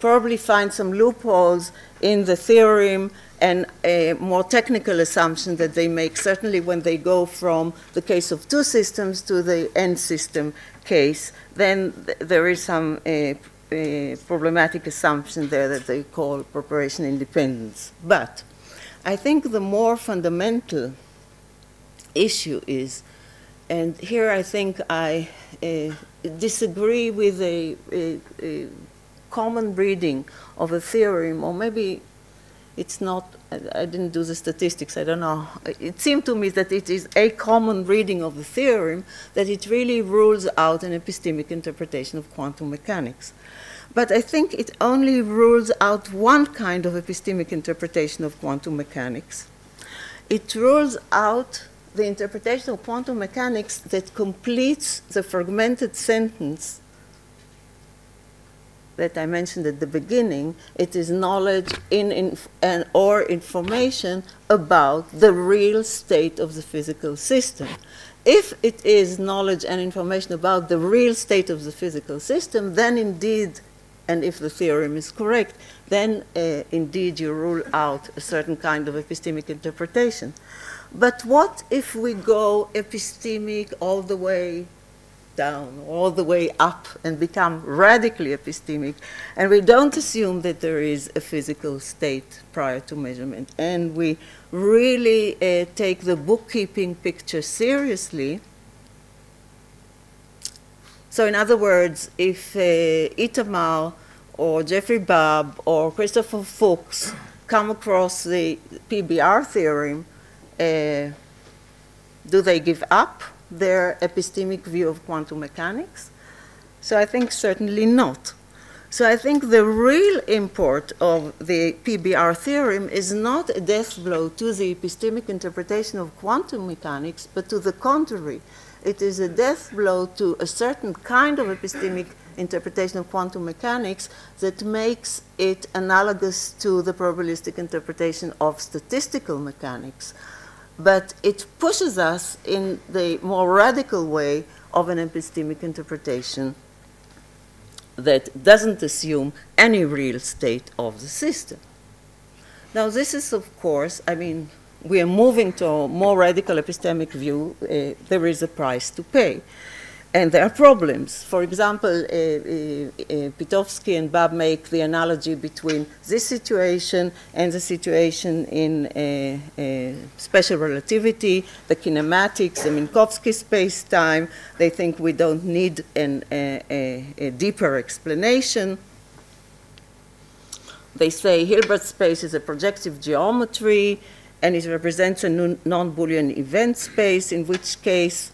probably find some loopholes in the theorem and a more technical assumption that they make, certainly when they go from the case of two systems to the n system case, then th there is some uh, uh, problematic assumption there that they call preparation independence. But I think the more fundamental issue is, and here I think I uh, disagree with a, a, a common reading of a theorem, or maybe it's not, I didn't do the statistics, I don't know. It seemed to me that it is a common reading of the theorem that it really rules out an epistemic interpretation of quantum mechanics. But I think it only rules out one kind of epistemic interpretation of quantum mechanics. It rules out the interpretation of quantum mechanics that completes the fragmented sentence that I mentioned at the beginning, it is knowledge in, and, or information about the real state of the physical system. If it is knowledge and information about the real state of the physical system, then indeed, and if the theorem is correct, then uh, indeed you rule out a certain kind of epistemic interpretation. But what if we go epistemic all the way down, all the way up, and become radically epistemic. And we don't assume that there is a physical state prior to measurement. And we really uh, take the bookkeeping picture seriously. So, in other words, if uh, Itamar or Jeffrey Bub or Christopher Fuchs come across the PBR theorem, uh, do they give up their epistemic view of quantum mechanics? So I think certainly not. So I think the real import of the PBR theorem is not a death blow to the epistemic interpretation of quantum mechanics, but to the contrary. It is a death blow to a certain kind of epistemic interpretation of quantum mechanics that makes it analogous to the probabilistic interpretation of statistical mechanics. But it pushes us in the more radical way of an epistemic interpretation that doesn't assume any real state of the system. Now, this is, of course, I mean, we are moving to a more radical epistemic view. Uh, there is a price to pay and there are problems. For example, uh, uh, uh, Pitowsky and Bub make the analogy between this situation and the situation in uh, uh, special relativity, the kinematics, the Minkowski space-time. They think we don't need an, a, a deeper explanation. They say Hilbert space is a projective geometry and it represents a non-Boolean event space, in which case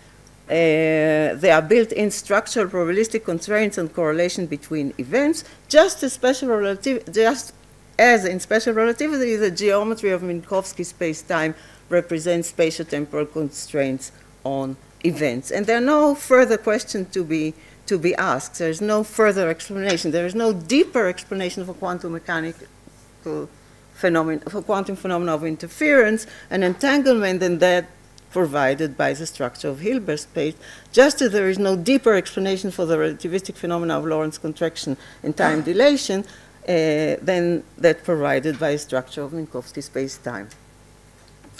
uh, there are built-in structural probabilistic constraints and correlation between events, just as special relativity, just as in special relativity, the geometry of Minkowski space-time represents spatial-temporal constraints on events. And there are no further questions to be, to be asked. There is no further explanation. There is no deeper explanation for quantum mechanical phenomenon, for quantum phenomena of interference and entanglement than that provided by the structure of Hilbert space, just as there is no deeper explanation for the relativistic phenomena of Lorentz contraction and time dilation uh, than that provided by the structure of Minkowski space-time.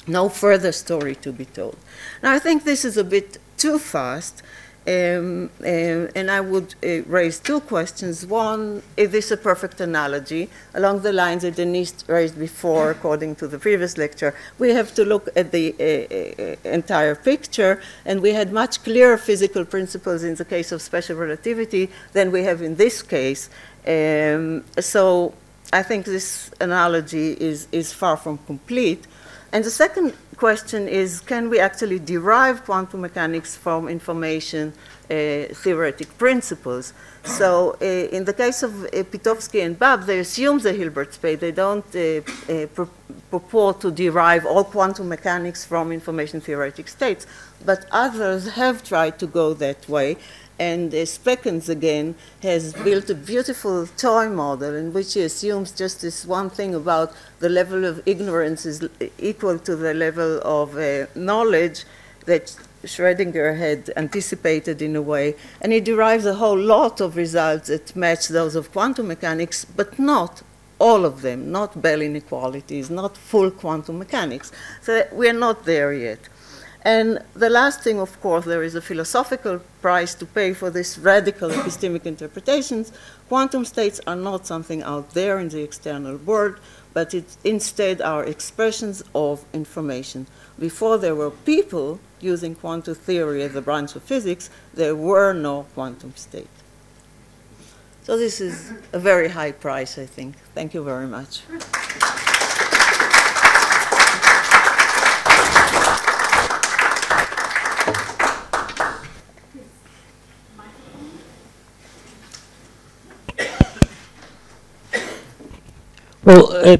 No further story to be told. Now, I think this is a bit too fast, um, um, and I would uh, raise two questions. One, is this a perfect analogy? Along the lines that Denise raised before, according to the previous lecture, we have to look at the uh, uh, entire picture, and we had much clearer physical principles in the case of special relativity than we have in this case. Um, so I think this analogy is, is far from complete. And the second question is, can we actually derive quantum mechanics from information uh, theoretic principles? So uh, in the case of uh, Pitowsky and Bub, they assume the Hilbert space. They don't uh, uh, purport to derive all quantum mechanics from information theoretic states. But others have tried to go that way and uh, Spekkens again has built a beautiful toy model in which he assumes just this one thing about the level of ignorance is equal to the level of uh, knowledge that Schrödinger had anticipated in a way, and he derives a whole lot of results that match those of quantum mechanics, but not all of them, not Bell inequalities, not full quantum mechanics. So we're not there yet. And the last thing, of course, there is a philosophical price to pay for this radical epistemic interpretations. Quantum states are not something out there in the external world, but it instead are expressions of information. Before there were people using quantum theory as a branch of physics, there were no quantum states. So this is a very high price, I think. Thank you very much. Well, uh,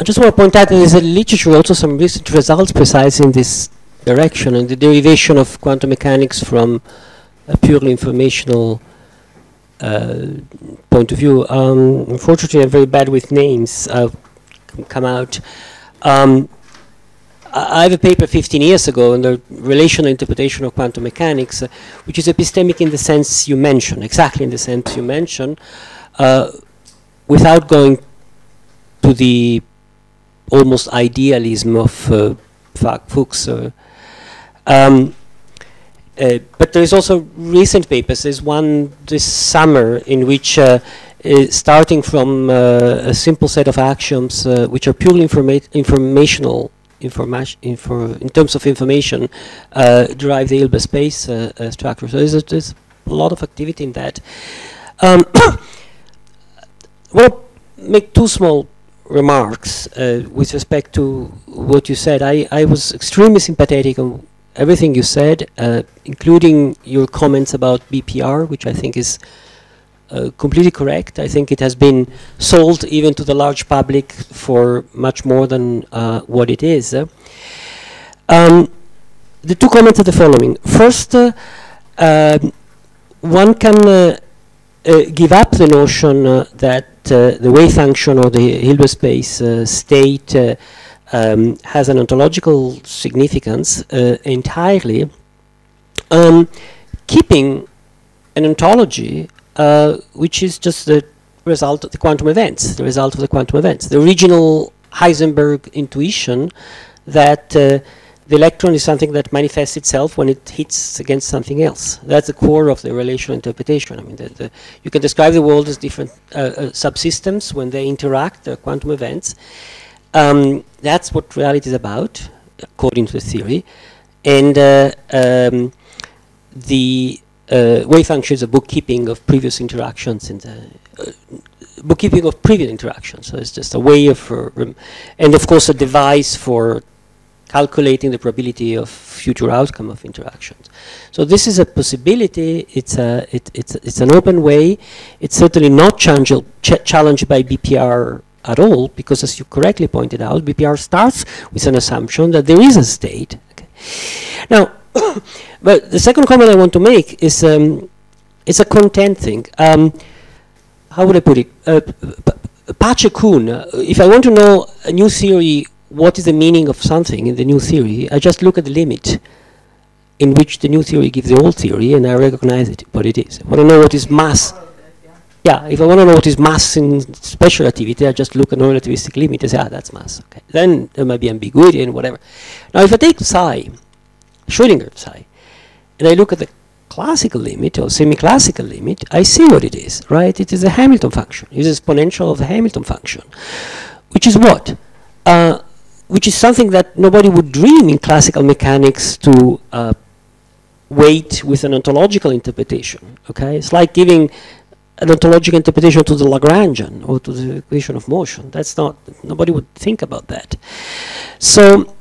I just want to point out that there's a literature also some recent results precise in this direction and the derivation of quantum mechanics from a purely informational uh, point of view. Um, unfortunately, I'm very bad with names. I'll come out. Um, I have a paper 15 years ago on the relational interpretation of quantum mechanics, uh, which is epistemic in the sense you mentioned, exactly in the sense you mentioned, uh, without going to the almost idealism of uh, Fuchs. Uh, um, uh, but there is also recent papers. There's one this summer in which, uh, uh starting from uh, a simple set of axioms, uh, which are purely informa informational, information in terms of information, derive the Hilbert space structure. So there's a, there's a, lot of activity in that. Um, well, make two small remarks uh, with respect to what you said. I, I was extremely sympathetic on everything you said, uh, including your comments about BPR, which I think is uh, completely correct. I think it has been sold even to the large public for much more than uh, what it is. Um, the two comments are the following. First, uh, um, one can uh, give up the notion uh, that uh, the wave function or the Hilbert space uh, state uh, um, has an ontological significance uh, entirely, um, keeping an ontology uh, which is just the result of the quantum events, the result of the quantum events. The original Heisenberg intuition that uh, the electron is something that manifests itself when it hits against something else. That's the core of the relational interpretation. I mean, the, the you can describe the world as different uh, uh, subsystems when they interact, uh, quantum events. Um, that's what reality is about, according to the theory. And uh, um, the uh, wave function is a bookkeeping of previous interactions in the uh, bookkeeping of previous interactions. So it's just a way of, and of course, a device for calculating the probability of future outcome of interactions. So this is a possibility. It's a it, it's it's an open way. It's certainly not challenged ch- challenged by BPR at all because, as you correctly pointed out, BPR starts with an assumption that there is a state. Okay. Now, but the second comment I want to make is um, it's a content thing. Um, how would I put it? Uh, Kuhn, uh, if I want to know a new theory, what is the meaning of something in the new theory, I just look at the limit in which the new theory gives the old theory and I recognize it, what it is. I want to know what is mass. Yeah, if I want to know what is mass in special relativity, I just look at the relativistic limit and say, ah, that's mass. Okay. Then there might be ambiguity and whatever. Now, if I take psi, Schrödinger psi, and I look at the classical limit or semi-classical limit, I see what it is, right? It is a Hamilton function. It is exponential of the Hamilton function, which is what? Uh, which is something that nobody would dream in classical mechanics to uh, weight with an ontological interpretation. Okay, it's like giving an ontological interpretation to the Lagrangian or to the equation of motion. That's not nobody would think about that. So,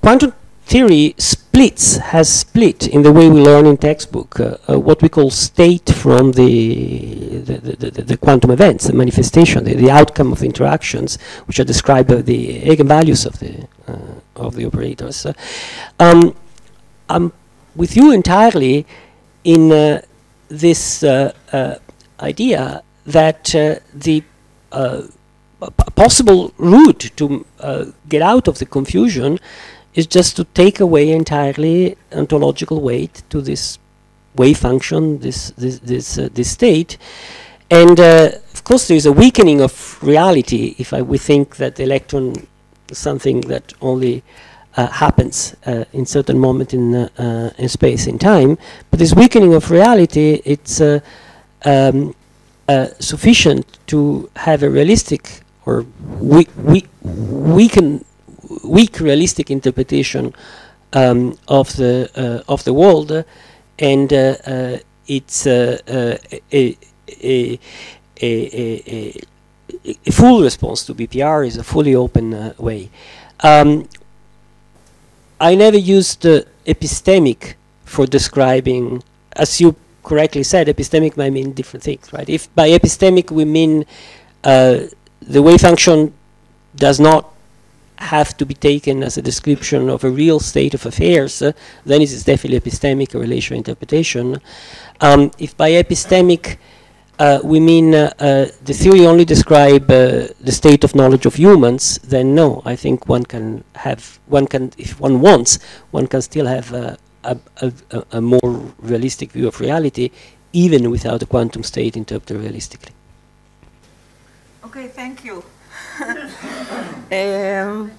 quantum theory splits has split in the way we learn in textbook uh, uh, what we call state from the the, the, the, the quantum events, the manifestation, the, the outcome of interactions, which are described by the eigenvalues of the uh, of the operators. Uh, um, I'm with you entirely in uh, this idea that the possible route to get out of the confusion is just to take away entirely ontological weight to this wave function, this this this, uh, this state, and uh, of course there is a weakening of reality if I, we think that the electron is something that only uh, happens uh, in certain moment in uh, uh, in space in time. But this weakening of reality, it's um, sufficient to have a realistic or we we weaken weak realistic interpretation um, of the uh, of the world, and uh, uh, it's uh, a, a, a, a, full response to BPR is a fully open way. Um, I never used epistemic for describing, as you correctly said, epistemic might mean different things, right? If by epistemic we mean uh, the wave function does not have to be taken as a description of a real state of affairs, uh, then it is definitely epistemic or relational interpretation. Um, if by epistemic uh, we mean uh, uh, the theory only describe uh, the state of knowledge of humans, then no, I think one can have, one can, if one wants, one can still have a, a, a, a more realistic view of reality, even without a quantum state interpreted realistically. Okay, thank you. um,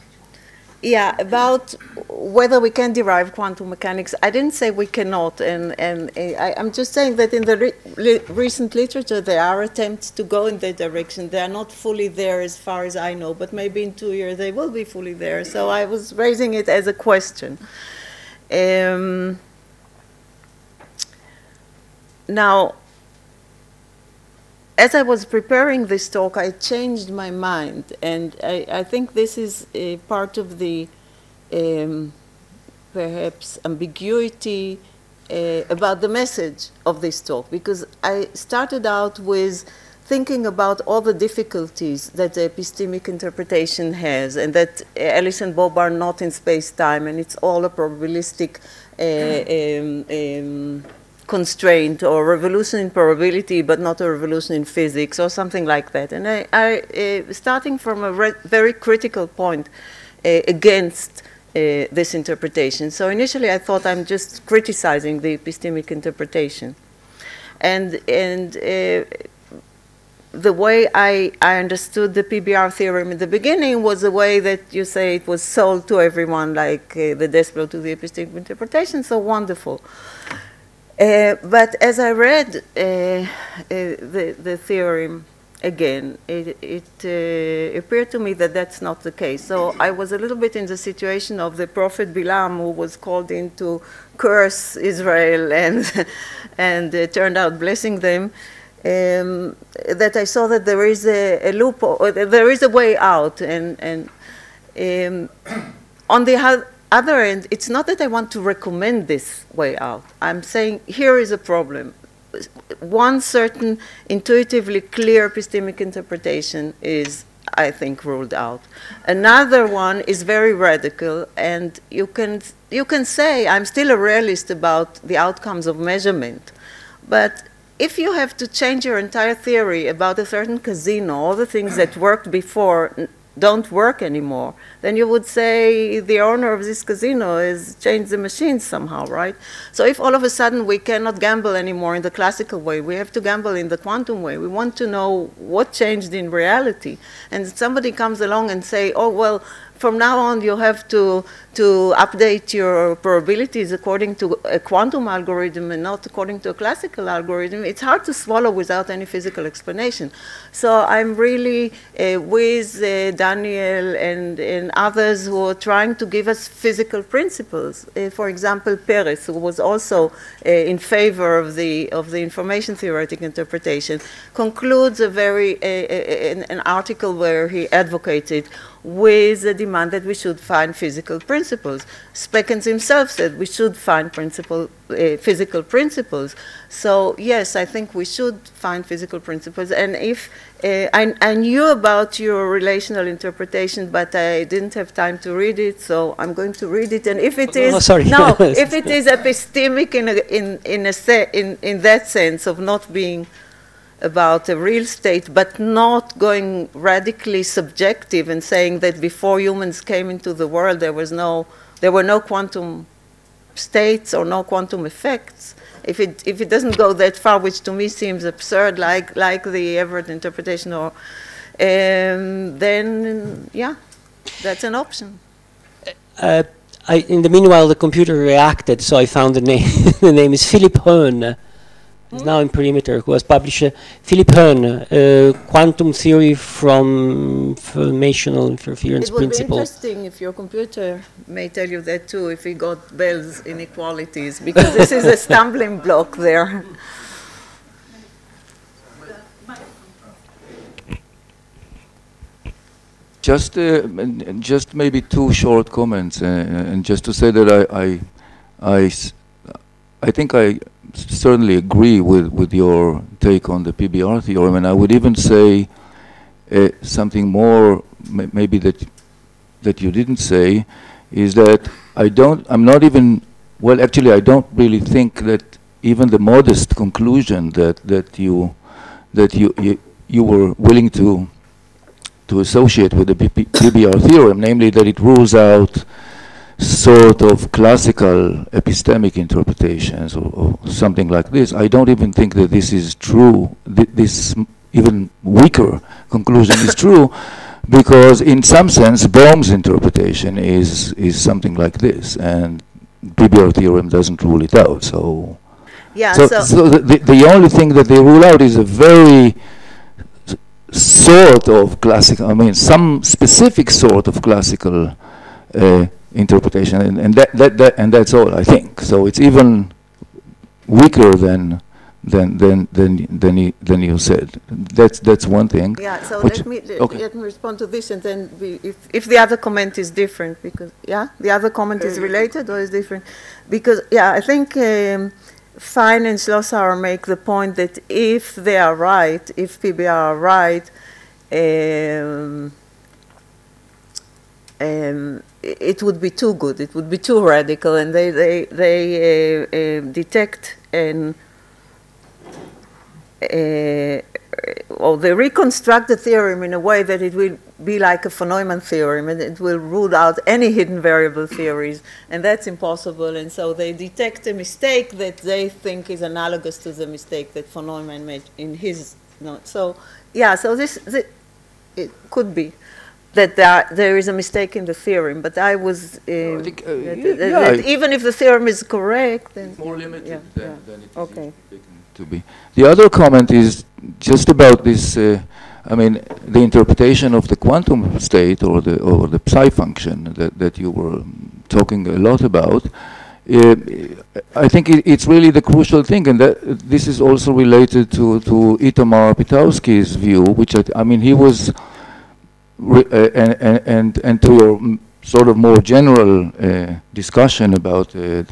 yeah, about whether we can derive quantum mechanics, I didn't say we cannot, and, and I, I'm just saying that in the re- recent literature there are attempts to go in that direction. They are not fully there as far as I know, but maybe in two years they will be fully there. So I was raising it as a question. Um, now, as I was preparing this talk, I changed my mind, and I, I think this is a part of the um, perhaps ambiguity uh, about the message of this talk because I started out with thinking about all the difficulties that the epistemic interpretation has and that Alice and Bob are not in space-time and it's all a probabilistic uh, um, um, constraint or revolution in probability but not a revolution in physics or something like that. And I, I uh, starting from a very critical point uh, against uh, this interpretation. So initially I thought I'm just criticizing the epistemic interpretation. And, and uh, the way I, I understood the PBR theorem in the beginning was the way that you say it was sold to everyone, like uh, the blow to the epistemic interpretation, so wonderful. Uh, but as I read uh, uh the, the theorem again, it, it appeared to me that that's not the case. So I was a little bit in the situation of the prophet Bilam, who was called in to curse Israel and, and turned out blessing them um, that I saw that there is a, a loophole, there is a way out. And, and um, on the other end, it's not that I want to recommend this way out. I'm saying here is a problem. One certain intuitively clear epistemic interpretation is, I think, ruled out. Another one is very radical, and you can, you can say, I'm still a realist about the outcomes of measurement, but if you have to change your entire theory about a certain casino, all the things that worked before don't work anymore, then you would say the owner of this casino has changed the machines somehow, right? So if all of a sudden we cannot gamble anymore in the classical way, we have to gamble in the quantum way. We want to know what changed in reality. And somebody comes along and say, oh, well, from now on you have to, to update your probabilities according to a quantum algorithm and not according to a classical algorithm, it's hard to swallow without any physical explanation. So I'm really uh, with uh, Daniel and, and others who are trying to give us physical principles. Uh, for example, Peres, who was also uh, in favor of the, of the information theoretic interpretation, concludes a very, an, an article where he advocated with the demand that we should find physical principles. Spekkens himself said we should find principle, uh, physical principles. So yes, I think we should find physical principles. And if uh, I, I, knew about your relational interpretation, but I didn't have time to read it, so I'm going to read it. And if it is oh, sorry. no, if it is epistemic in a, in in a in in that sense of not being about a real state, but not going radically subjective and saying that before humans came into the world, there was no, there were no quantum states or no quantum effects. If it, if it doesn't go that far, which to me seems absurd, like, like the Everett interpretation, or, um, then, yeah, that's an option. Uh, I, in the meanwhile, the computer reacted, so I found the name. the name is Philip Hoehn is now in Perimeter, who has published uh, Philip Hoehn, uh, Quantum Theory from Informational Interference Principle. It would Principle. be interesting if your computer may tell you that too, if he got Bell's inequalities, because this is a stumbling block there. Just, uh, just maybe two short comments, uh, and just to say that I, I, I, I think I certainly agree with, with your take on the PBR theorem, and I would even say uh, something more, maybe that that you didn't say, is that I don't, I'm not even, well, actually, I don't really think that even the modest conclusion that that you that you you, you were willing to to associate with the PBR theorem, namely that it rules out sort of classical epistemic interpretations or, or, something like this. I don't even think that this is true. Th this even weaker conclusion is true because in some sense Bohm's interpretation is is something like this and PBR theorem doesn't rule it out. So yeah, so, so, so the, the only thing that they rule out is a very sort of classical, I mean some specific sort of classical uh, interpretation, and, and that, that, that, and that's all I think. So it's even weaker than than than than than, he, than you said. That's that's one thing. Yeah, so let me, let- okay. let me respond to this and then we, if, if the other comment is different, because, yeah, the other comment is related or is different? Because, yeah, I think um, Fine and Schlosshauer make the point that if they are right, if PBR are right, um, um, it would be too good, it would be too radical, and they, they, they uh, uh, detect and uh, or they reconstruct the theorem in a way that it will be like a von Neumann theorem and it will rule out any hidden variable theories and that's impossible and so they detect a mistake that they think is analogous to the mistake that von Neumann made in his note. So yeah, so this, thi- it could be that there, there is a mistake in the theorem, but I was, uh, think, uh, that- yeah, that- yeah, that I- even if the theorem is correct, then more limited yeah, than, yeah. than it is Okay. to be. The other comment is just about this. Uh, I mean, the interpretation of the quantum state or the or the psi function that, that you were um, talking a lot about. Uh, I think it, it's really the crucial thing, and that this is also related to to Itamar Pitowsky's view, which I, I mean he was, uh, and, and and and to your sort of more general uh, discussion about uh, uh,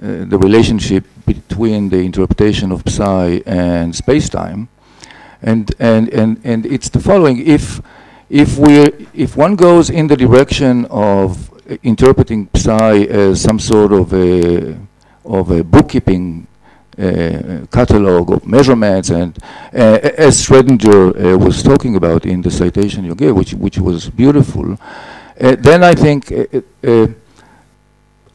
the relationship between the interpretation of psi and space-time, and and and and it's the following: if if we if one goes in the direction of uh, interpreting psi as some sort of a of a bookkeeping uh, catalog of measurements, and uh, as Schrödinger uh, was talking about in the citation you gave, which which was beautiful, uh, then I think. Uh, uh,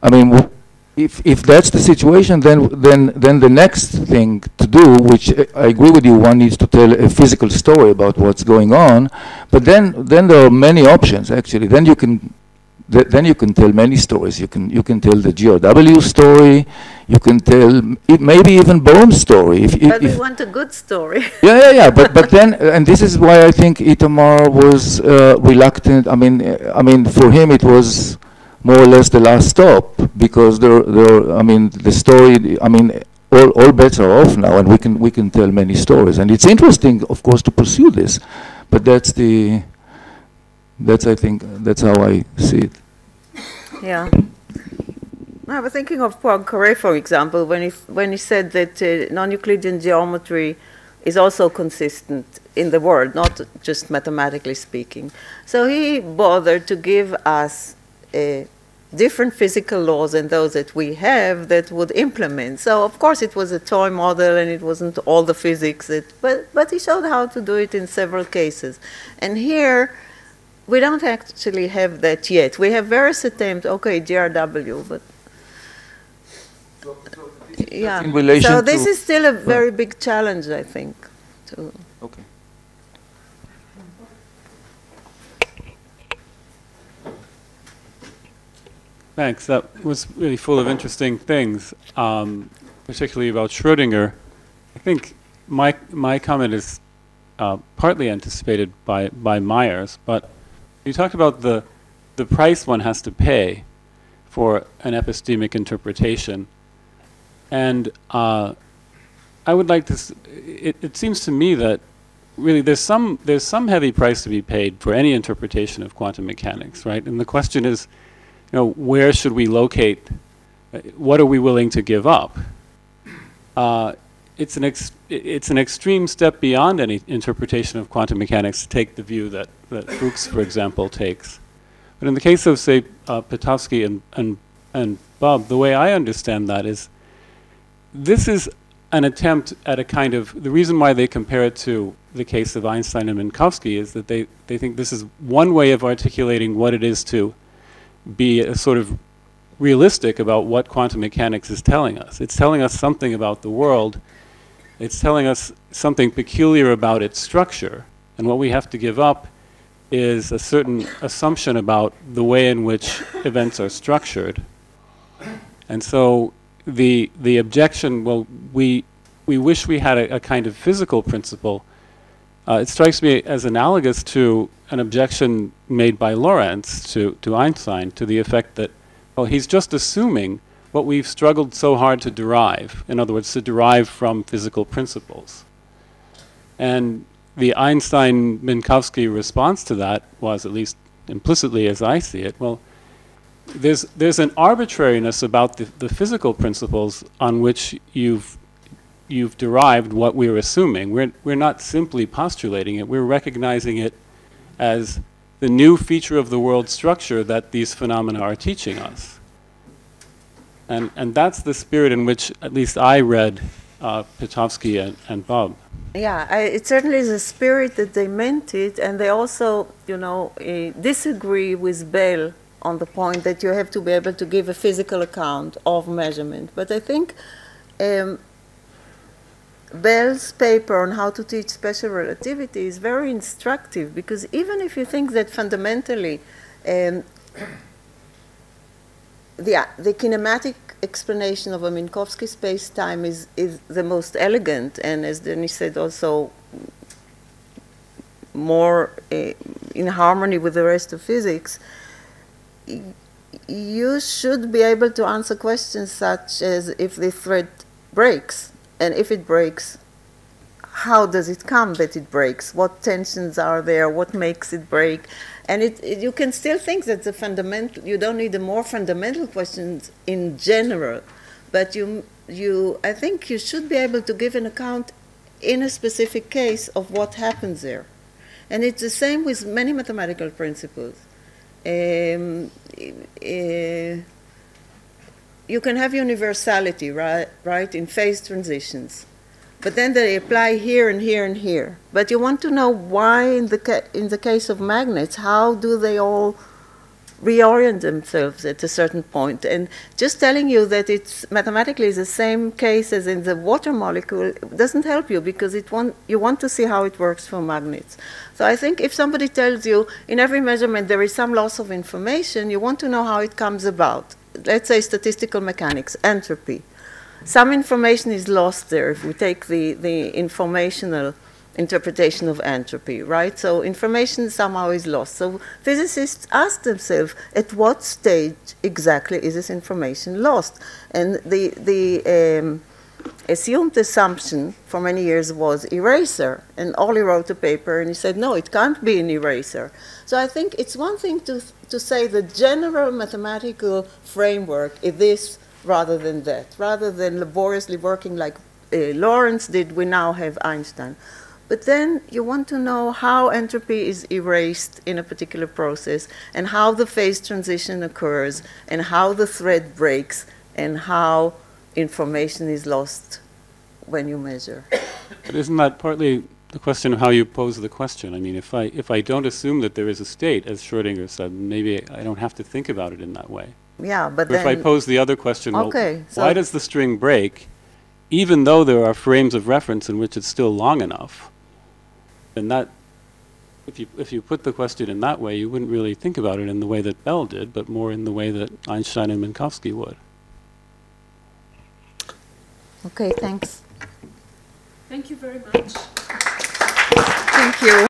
I mean, if if that's the situation, then then then the next thing to do, which uh, I agree with you, one needs to tell a physical story about what's going on. But then then there are many options actually. Then you can th- then you can tell many stories. You can you can tell the GRW story. You can tell it maybe even Bohm's story. If, if, but we want a good story. yeah, yeah, yeah. But but then, uh, and this is why I think Itamar was uh, reluctant. I mean, I mean, for him it was more or less the last stop because there, there. I mean, the story. I mean, all all bets are off now, and we can we can tell many stories, and it's interesting, of course, to pursue this. But that's the. That's I think that's how I see it. Yeah. I was thinking of Poincaré, for example, when he, when he said that uh, non-Euclidean geometry is also consistent in the world, not just mathematically speaking. So he bothered to give us uh, different physical laws than those that we have that would implement. So of course it was a toy model and it wasn't all the physics, that, but, but he showed how to do it in several cases. And here, we don't actually have that yet. We have various attempts, okay, GRW, but yeah. in relation so this to- is still a very big challenge, I think. To Okay. Thanks. That was really full of interesting things, um, particularly about Schrödinger. I think my my comment is uh, partly anticipated by by Myers, but you talked about the the price one has to pay for an epistemic interpretation, and uh, I would like to. It, it seems to me that really there's some there's some heavy price to be paid for any interpretation of quantum mechanics, right? And the question is you know, where should we locate, uh, what are we willing to give up? Uh, it's, an ex- it's an extreme step beyond any interpretation of quantum mechanics to take the view that, that Fuchs, for example, takes. But in the case of, say, uh, and, and, and Bub, the way I understand that is this is an attempt at a kind of, the reason why they compare it to the case of Einstein and Minkowski is that they, they think this is one way of articulating what it is to be a sort of realistic about what quantum mechanics is telling us. It's telling us something about the world. It's telling us something peculiar about its structure. And what we have to give up is a certain assumption about the way in which events are structured. And so the, the objection, well, we, we wish we had a, a kind of physical principle. Uh, it strikes me as analogous to an objection made by Lorentz to, to Einstein to the effect that, well, he's just assuming what we've struggled so hard to derive. In other words, to derive from physical principles. And the Einstein Minkowski response to that was, at least implicitly as I see it, well, there's, there's an arbitrariness about the, the physical principles on which you've, you've derived what we're assuming. We're, we're not simply postulating it, we're recognizing it as the new feature of the world structure that these phenomena are teaching us. And, and that's the spirit in which at least I read uh, and, and Bub. Yeah, I, it certainly is a spirit that they meant it, and they also, you know, uh, disagree with Bell on the point that you have to be able to give a physical account of measurement. But I think um, Bell's paper on how to teach special relativity is very instructive because even if you think that fundamentally um, the, the kinematic explanation of a Minkowski space-time is, is the most elegant and as Denis said also more uh, in harmony with the rest of physics, you should be able to answer questions such as if the thread breaks, and if it breaks, how does it come that it breaks? What tensions are there? What makes it break? And it, it, you can still think that the fundamental, you don't need the more fundamental questions in general, but you, you, I think you should be able to give an account in a specific case of what happens there. And it's the same with many mathematical principles. Um, uh, you can have universality, right, right, in phase transitions. But then they apply here and here and here. But you want to know why, in the, in the case of magnets, how do they all reorient themselves at a certain point. And just telling you that it's mathematically the same case as in the water molecule doesn't help you because it want, you want to see how it works for magnets. So I think if somebody tells you in every measurement there is some loss of information, you want to know how it comes about. Let's say statistical mechanics, entropy. Some information is lost there if we take the, the informational interpretation of entropy, right? So information somehow is lost. So physicists ask themselves, at what stage exactly is this information lost? And the, the um, assumed assumption for many years was eraser. And Orley wrote a paper and he said, no, it can't be an eraser. So I think it's one thing to, to say the general mathematical framework is this rather than that. Rather than laboriously working like uh, Lorentz did, we now have Einstein. But then you want to know how entropy is erased in a particular process and how the phase transition occurs and how the thread breaks and how information is lost when you measure. But isn't that partly the question of how you pose the question? I mean, if I, if I don't assume that there is a state, as Schrodinger said, maybe I don't have to think about it in that way. Yeah, but Or if. I pose the other question, Okay, well, so- why does the string break, even though there are frames of reference in which it's still long enough? And that, if you, if you put the question in that way, you wouldn't really think about it in the way that Bell did, but more in the way that Einstein and Minkowski would. Okay, thanks. Thank you very much. Thank you.